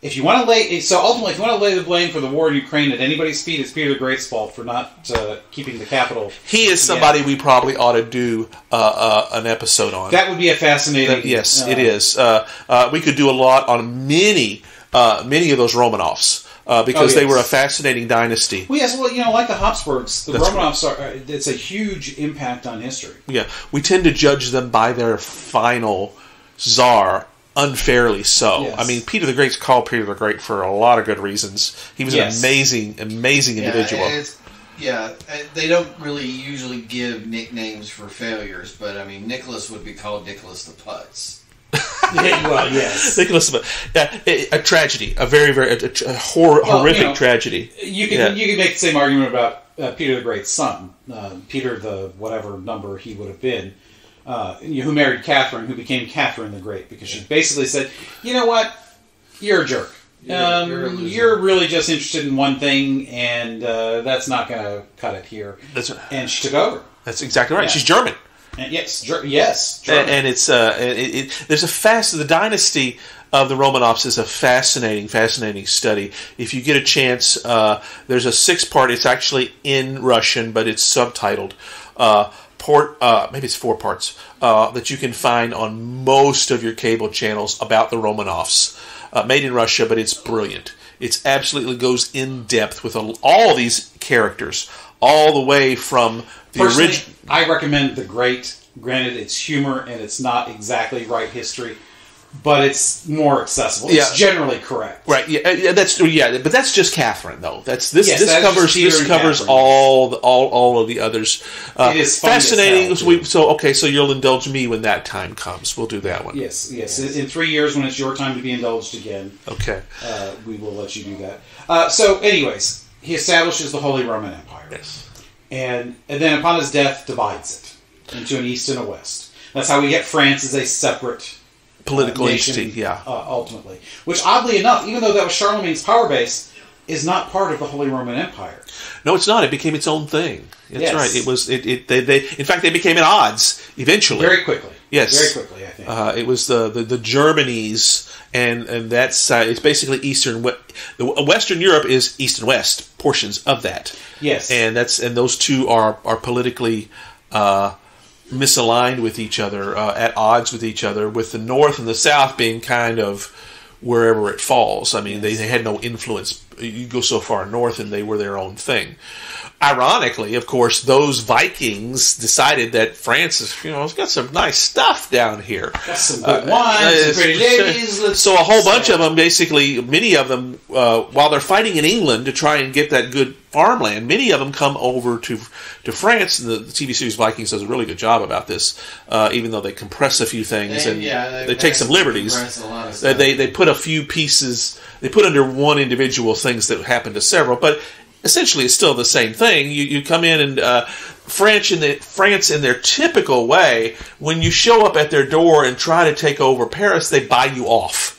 If you want to lay, so ultimately, if you want to lay the blame for the war in Ukraine at anybody's feet, it's Peter the Great's fault for not uh, keeping the capital. He is somebody we probably ought to do uh, uh, an episode on. That would be a fascinating. That- yes, uh, it is. Uh, uh, we could do a lot on many, uh, many of those Romanovs uh, because Oh, they were a fascinating dynasty. Well, yes, well, you know, like the Habsburgs, the That's Romanovs are. uh, It's a huge impact on history. Yeah, we tend to judge them by their final czar unfairly so. Yes. I mean, Peter the Great's called Peter the Great for a lot of good reasons. He was Yes. an amazing, amazing individual. Yeah, it's, yeah, they don't really usually give nicknames for failures, but I mean, Nicholas would be called Nicholas the Putz. <laughs> well, yes. Nicholas, uh, a, a tragedy, a very, very a, a hor- Well, horrific you know, tragedy. You can Yeah. you can make the same argument about uh, Peter the Great's son, uh, Peter the whatever number he would have been, uh, who married Catherine, who became Catherine the Great, because she basically said, "You know what? You're a jerk. You're- um, you're you're, really just interested in one thing, and uh, that's not going to cut it here." That's And she took over. that's exactly right. Yeah. She's German. And yes, ger- yes, and, German. and it's uh, it, it, there's a fast the dynasty of the Romanovs is a fascinating, fascinating study. If you get a chance, uh, there's a six part. It's actually in Russian, but it's subtitled. uh, port. Uh, maybe it's four parts uh, that you can find on most of your cable channels about the Romanovs, uh, made in Russia, but it's brilliant. It's absolutely goes in depth with all these characters, all the way from the original. I recommend The Great. Granted, it's humor and it's not exactly right history, but it's more accessible. It's Yeah. generally correct. Right. Yeah. uh, yeah, That's yeah. But that's just Catherine, though. That's this. Yes, this just covers this covers Catherine. all the, all all of the others. Uh, It is as fascinating. we, so okay. So you'll indulge me when that time comes. We'll do that one. Yes, yes. In three years, when it's your time to be indulged again, Okay. uh, we will let you do that. Uh, so, anyways, he establishes the Holy Roman Empire, Yes. And and then upon his death, divides it into an east and a west. That's how we get France as a separate Political nation, entity. Yeah. uh, ultimately. Which, oddly enough, even though that was Charlemagne's power base, is not part of the Holy Roman Empire. No, it's not. It became its own thing. That's Yes. right. It was. It. it they, they. In fact, they became at odds eventually. Very quickly. Yes. Very quickly, I think. Uh, it was the, the, the Germanies, and and that's uh, it's basically Eastern. The Western Europe is East and West portions of that. yes. and that's and those two are are politically uh, misaligned with each other, uh, at odds with each other, with the North and the South being kind of wherever it falls. I mean, they, they had no influence. You go so far north, and they were their own thing. Ironically, of course, those Vikings decided that France you know, it's got some nice stuff down here. Got some good wine, some pretty ladies. let's- So a whole bunch of them, basically, many of them, uh, while they're fighting in England to try and get that good farmland, many of them come over to to France. And the, the TV series Vikings does a really good job about this, uh, even though they compress a few things and, yeah, they, take some liberties. compress a lot of They, they they put a few pieces, they put under one individual things that happen to several, but essentially it's still the same thing. You you come in and. Uh, French in the France in their typical way, when you show up at their door and try to take over Paris, they buy you off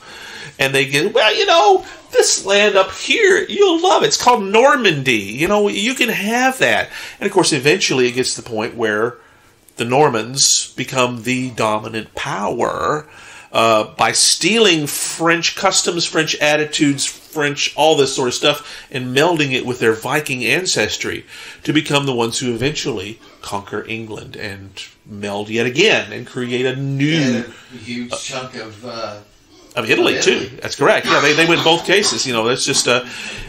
and they get well you know this land up here you'll love it it's called normandy you know you can have that and of course eventually it gets to the point where the normans become the dominant power uh, by stealing french customs french attitudes french all this sort of stuff and melding it with their viking ancestry to become the ones who eventually conquer england and meld yet again and create a new And a huge chunk of uh, of Italy Of too. That's correct. Yeah, they, they win both cases. You know, that's just uh,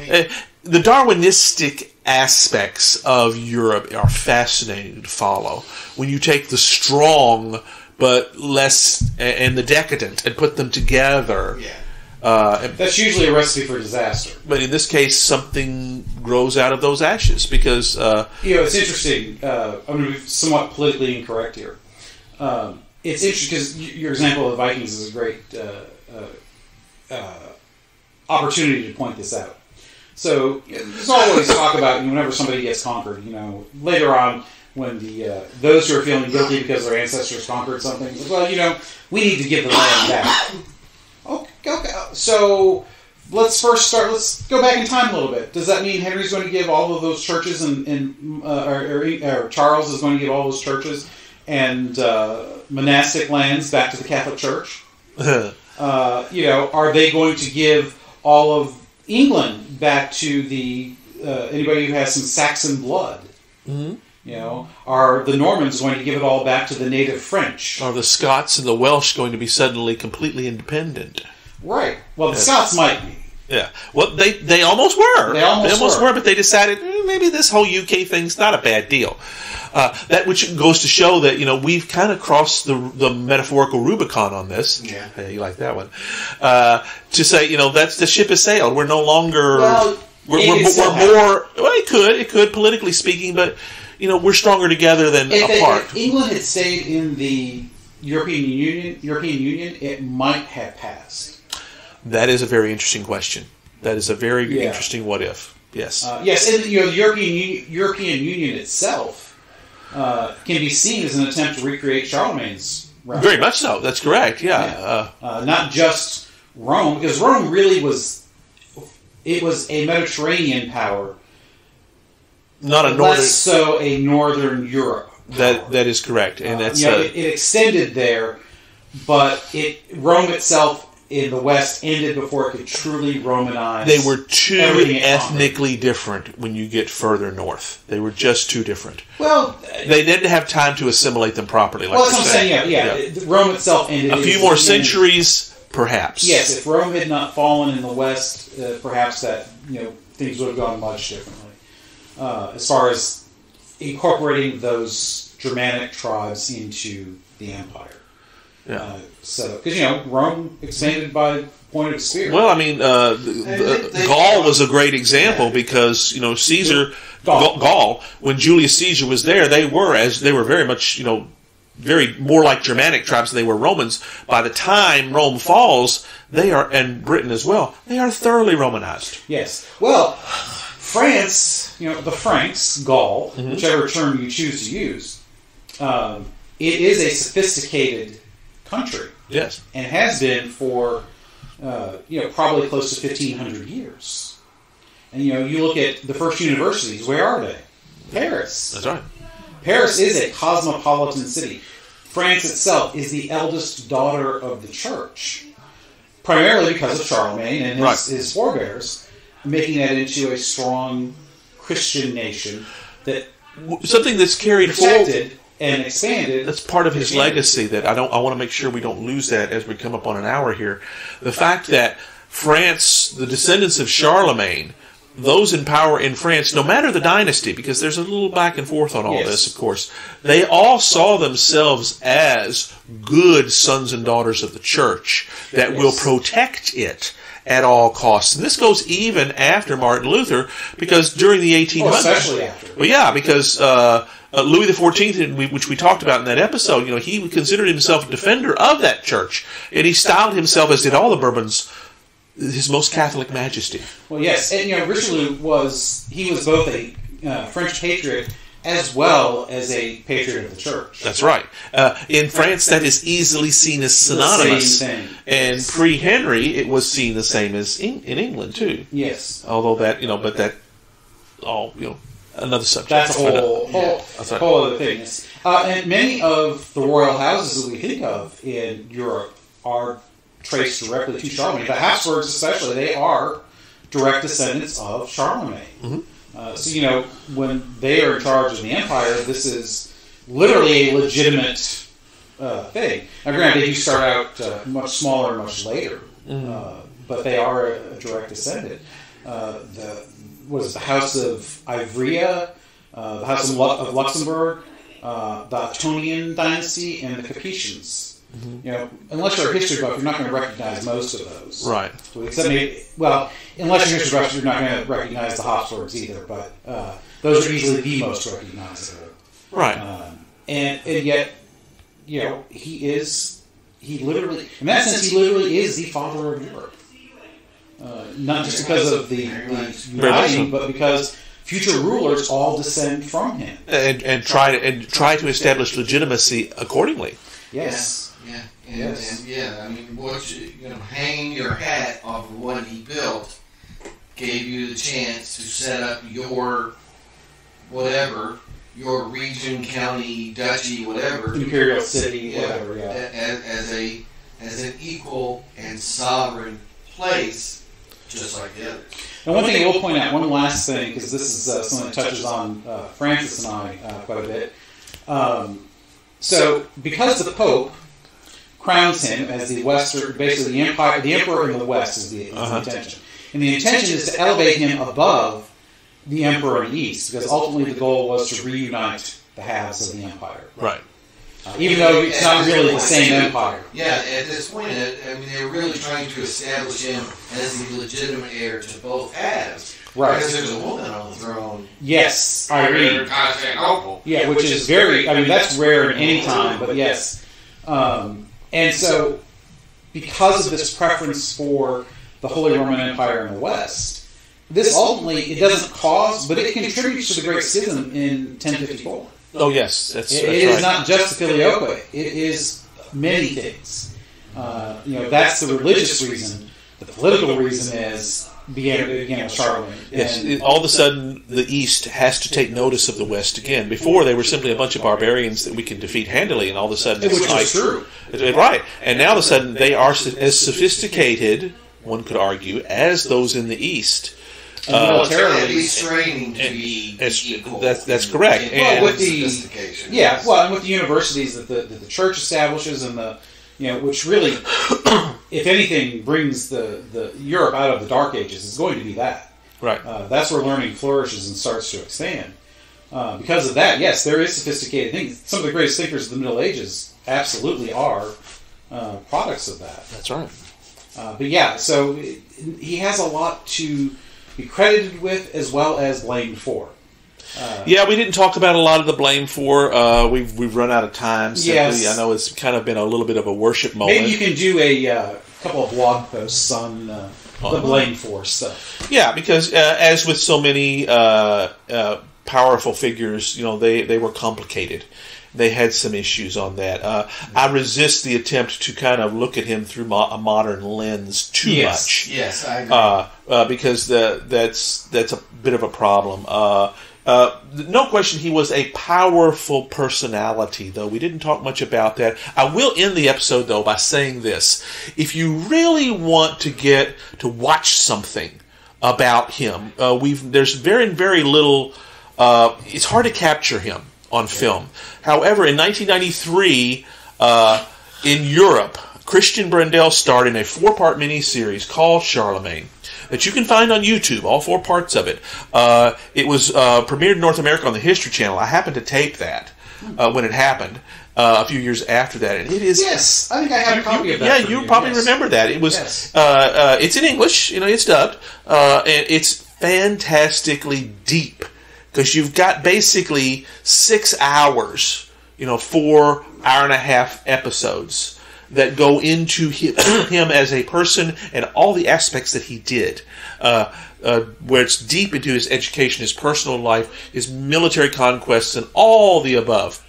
uh, the Darwinistic aspects of Europe are fascinating to follow. When you take the strong but less and the decadent and put them together. yeah. Uh, That's usually a recipe for disaster. but in this case, something grows out of those ashes because uh, You know, it's interesting. Uh, I'm going to be somewhat politically incorrect here. Um, it's interesting because your example of the Vikings is a great uh, uh, uh, opportunity to point this out. So there's always talk about whenever somebody gets conquered. You know, later on when the uh, those who are feeling guilty because their ancestors conquered something, well, you know, we need to give the land back. Okay, okay. So let's first start. Let's go back in time a little bit. Does that mean Henry's going to give all of those churches, and, and uh, or, or, or Charles is going to give all those churches and uh, monastic lands back to the Catholic Church? <laughs> Uh, you know, are they going to give all of England back to the uh, anybody who has some Saxon blood? Mhm. You know, are the Normans going to give it all back to the native French? are the Scots and the Welsh going to be suddenly completely independent? Right. Well, the Scots might be. Yeah. Well, they they almost were. They almost were. but they decided eh, maybe this whole UK thing's not a bad deal. Uh, that which goes to show that you know we've kind of crossed the the metaphorical Rubicon on this. Yeah. Hey, you like that one? Uh, to say you know that's the ship has sailed. We're no longer. Well, we're, it we're, can we're more. Well, it could it could politically speaking, but you know we're stronger together than If, they- apart. if England had stayed in the European Union, European Union, it might have passed. That is a very interesting question. That is a very Yeah. interesting what if. Yes. Uh, yes, and you know the European Union, European Union itself uh, can be seen as an attempt to recreate Charlemagne's realm. very much so. That's correct. Yeah. Yeah. Uh, uh, not just Rome, because Rome really was it was a Mediterranean power, not a northern. less so a Northern Europe. That that is correct, and Uh, that's uh, it, it extended there, but it Rome itself in the West ended before it could truly Romanize. They were too ethnically different when you get further north. They were just too different. Well, They didn't have time to assimilate them properly. Like well, that's what I'm saying. Yeah, yeah. The- Rome itself ended. A few more ended- centuries, perhaps. Yes, if Rome had not fallen in the West, uh, perhaps that you know things would have gone much differently. Uh, as far as incorporating those Germanic tribes into the empire. Yeah. Uh, so, because you know, Rome expanded by point of spear. Well, I mean, uh, the, the, they- Gaul was a great example because you know Caesar, Gaul. Gaul. Gaul, when Julius Caesar was there, they were as they were very much you know very more like Germanic tribes than they were Romans. By the time Rome falls, they are and Britain as well, they are thoroughly Romanized. Yes. Well, France, you know, the Franks, Gaul, Mm-hmm. whichever term you choose to use, um, it is a sophisticated country Yes, and has been for, uh, you know, probably close to 1,500 years. And, you know, you look at the first universities, where are they? Paris. that's right. Paris is a cosmopolitan city. France itself is the eldest daughter of the church, primarily because of Charlemagne and his, Right. his forebears, making that into a strong Christian nation that Something that's carried forward. And expanded. That's part of his legacy that I don't. I want to make sure we don't lose that as we come up on an hour here. The fact that France, the descendants of Charlemagne, those in power in France, no matter the dynasty, because there's a little back and forth on all Yes. this, of course, they all saw themselves as good sons and daughters of the church that will protect it at all costs. And this goes even after Martin Luther, because during the 1800s, Oh, especially after. well, yeah, because uh, uh, Louis the Fourteenth, which we talked about in that episode, you know, he considered himself a defender of that church, and he styled himself, as did all the Bourbons, his most Catholic Majesty. Well, yes, and you know Richelieu was he was both a uh, French patriot as well as a patriot of the church. That's right. Uh, in France, that is easily seen as The synonymous, same thing. and pre-Henry, it was seen the same as in, in England too. Yes, Although that, you know, but that, all you know, another subject. that's a whole whole, That's right. whole other thing. Uh, and many of the royal houses that we think of in Europe are traced directly to Charlemagne. The Habsburgs, especially, they are direct descendants of Charlemagne. Mm-hmm. Uh, so you know when they are in charge of the empire, this is literally a legitimate uh, thing. Now, granted, they do start out uh, much smaller, much later, Mm-hmm. uh, but they are a, direct descendant. Uh, the what is it, the House of Ivrea, uh, the House of, Lu- of Luxembourg, uh, the Ottonian dynasty, and the Capetians. Mm-hmm. You know, unless you're a history buff, you're not going to recognize most of those. Right. Except maybe, well, unless you're a history buff, you're not going to recognize the Habsburgs either. But uh, those are easily the most recognizable. Right. Um, and and yet, you know, he is he literally in that sense he literally is the father of Europe. Uh, not just because of the, the uniting, but because future rulers all descend from him. and and try to and try to establish legitimacy accordingly. Yes. Yeah, and, Yes. and yeah, I mean, what you, you know, hanging your hat off of what he built gave you the chance to set up your whatever, your region, county, duchy, whatever, Imperial city, yeah, whatever. Yeah. as, as a as an equal and sovereign place, just like the others. And one thing I will point out, one last thing, because this is uh, something that touches on uh, Francis and I uh, quite a bit. Um, so, because the Pope crowns him as the Western, basically the empire, the emperor in the West is the, is Uh-huh. intention, and the intention is to elevate him above the emperor in the East, because ultimately the goal was to reunite the halves of the empire, Right. uh, even though it's not really the same empire. Yeah, at this point, uh, I mean, they were really trying to establish him as the legitimate heir to both halves. Right. Because there's a woman on the throne. Yes, Irene. Constantinople. Yeah, which is very, I mean, that's rare in any time, but yes. Um, and so, because of this preference for the Holy Roman Empire in the West, this ultimately, it doesn't cause, but it contributes to the Great Schism in 1054. Oh yes, that's, It, that's it is right. not just the filioque, it is many things. Uh, you know, that's the religious reason. The political reason is began began with Charlemagne. Yes, And- all of a sudden the East has to take notice of the West again. Before they were simply a bunch of barbarians that we can defeat handily, and all of a sudden it's Which like, is true. It- it- right? And now all of a sudden they are as sophisticated, one could argue, as those in the East. and uh, Militarily, at militarily, least training to be equal. that's- that's correct. And- Well, with the- sophistication. Yeah, well, and with the universities that the, that the church establishes and the, you know, which really, <coughs> if anything, brings the, the Europe out of the Dark Ages is going to be that. Right. Uh, that's where learning flourishes and starts to expand. Uh, because of that, yes, there is sophisticated things. Some of the greatest thinkers of the Middle Ages absolutely are uh, products of that. That's right. Uh, but yeah, so it, he has a lot to be credited with as well as blamed for. Yeah, we didn't talk about a lot of the blame for. Uh, we've we've run out of time. Simply, Yes. I know it's kind of been a little bit of a worship moment. Maybe you can do a uh, couple of blog posts on uh, the blame for stuff. Yeah, because uh, as with so many uh, uh, powerful figures, you know, they, they were complicated. They had some issues on that. Uh, I resist the attempt to kind of look at him through mo- a modern lens too Yes. much, Yes, I agree. uh, uh, because the, that's that's a bit of a problem. Uh, no question, he was a powerful personality, though. We didn't talk much about that. I will end the episode, though, by saying this. If you really want to get to watch something about him, uh, we've there's very, very little. Uh, it's hard to capture him on film. However, in 1993, uh, in Europe, Christian Brendel starred in a four-part miniseries called Charlemagne that you can find on YouTube, all four parts of it. Uh, it was uh, premiered in North America on the History Channel. I happened to tape that uh, when it happened uh, a few years after that, and it is Yes, I think I have a copy of that. yeah, you probably yes. remember that. It was Yes. uh, uh, it's in English, you know, it's dubbed, uh, and it's fantastically deep because you've got basically six hours, you know, four hour and a half episodes that go into him, <coughs> him as a person and all the aspects that he did. Uh, uh, where it's deep into his education, his personal life, his military conquests, and all the above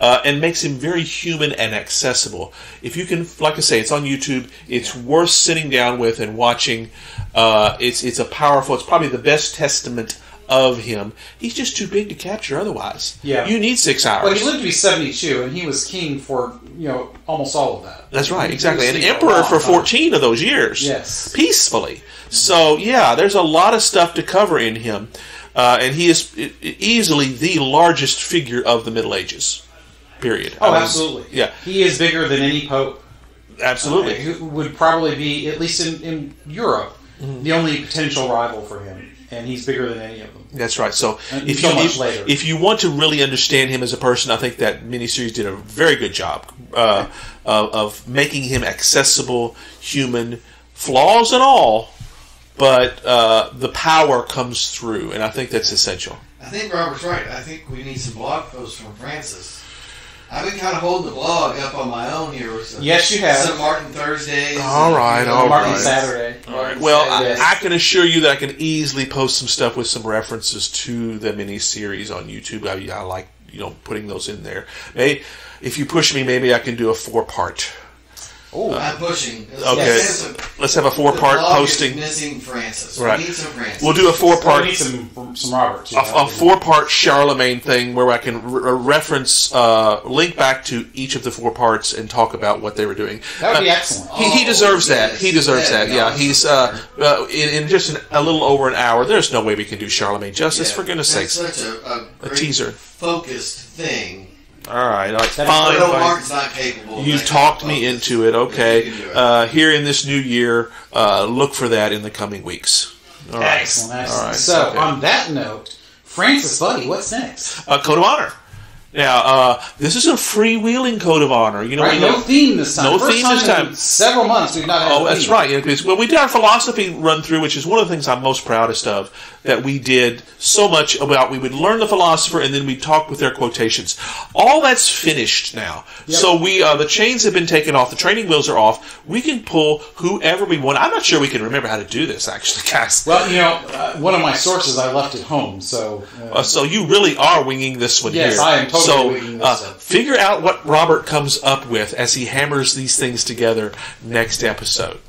uh, and makes him very human and accessible. If you can, like I say, it's on YouTube. It's worth sitting down with and watching. Uh, it's it's a powerful. It's probably the best testament of him. He's just too big to capture otherwise. Yeah. you need six hours. Well, he lived to be 72, and he was king for, you know, almost all of that. That's right, exactly. An emperor for time. 14 of those years. Yes. Peacefully. So, yeah, there's a lot of stuff to cover in him. Uh, and he is easily the largest figure of the Middle Ages. Period. Oh, mean, absolutely. Yeah, He is bigger than any pope. absolutely. Who would probably be, at least in, in Europe, Mm-hmm. the only potential rival for him. And he's bigger than any of them. That's right. So And if so you much if, later. if you want to really understand him as a person, I think that miniseries did a very good job uh, of, of making him accessible, human, flaws and all, but uh, the power comes through, and I think that's essential. I think Robert's right. I think we need some blog posts from Francis. I've been kind of holding the blog up on my own here. With some, Yes, you have. Some Martin Thursdays. All right, all Martin right. Saturday. All right. Well, Yes. I, I can assure you that I can easily post some stuff with some references to the mini series on YouTube. I, I like you know putting those in there. Hey, if you push me, maybe I can do a four part. Oh, I'm pushing. Okay. Yes. Let's have a four part posting. Is missing Francis. Right. We need some Francis. We'll do a four-part. we part need some, some Robert, too. a, a four part Charlemagne thing where I can re- reference, uh, link back to each of the four parts and talk about what they were doing. That would be Uh, excellent. He, he Oh, deserves that. yes. He deserves Yeah, that. Yeah, he's uh, uh, in, in just an, a little over an hour. There's no way we can do Charlemagne justice. Yeah, for goodness that's sakes, such a, a, a teaser. focused thing. All right, all right, That- fine. No, fine. Martin's not capable. You talked me into it. Okay, You can do it. uh, here in this new year, uh, look for that in the coming weeks. All right. Excellent, excellent. All right, So, okay. on that note, Francis, buddy, what's next? Uh, code of honor. Now, uh, this is a freewheeling code of honor. You know, Right, we no know- theme this time. No First theme this in time. several months we've not had Oh, a that's theme. right. Yeah, 'cause- well, we did our philosophy run through, which is one of the things I'm most proudest of. That we did so much about. We would learn the philosopher, and then we talk with their quotations. All that's finished now. So we uh, the chains have been taken off. The training wheels are off. We can pull whoever we want. I'm not sure we can remember how to do this, actually, <laughs> guys. Well, you know, uh, one of my sources I left at home, so uh, Uh, so you really are winging this one Yes, here. I am totally so uh, uh, figure out what Robert comes up with as he hammers these things together next episode.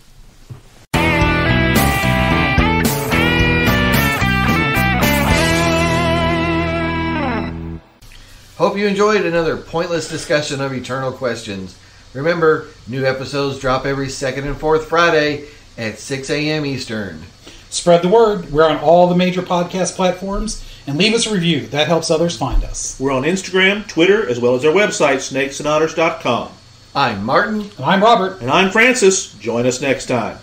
Hope you enjoyed another pointless discussion of eternal questions. Remember, new episodes drop every second and fourth Friday at 6 a.m. Eastern. Spread the word. We're on all the major podcast platforms, and leave us a review. That helps others find us. We're on Instagram, Twitter, as well as our website, snakesandotters.com. I'm Martin. And I'm Robert. And I'm Francis. Join us next time.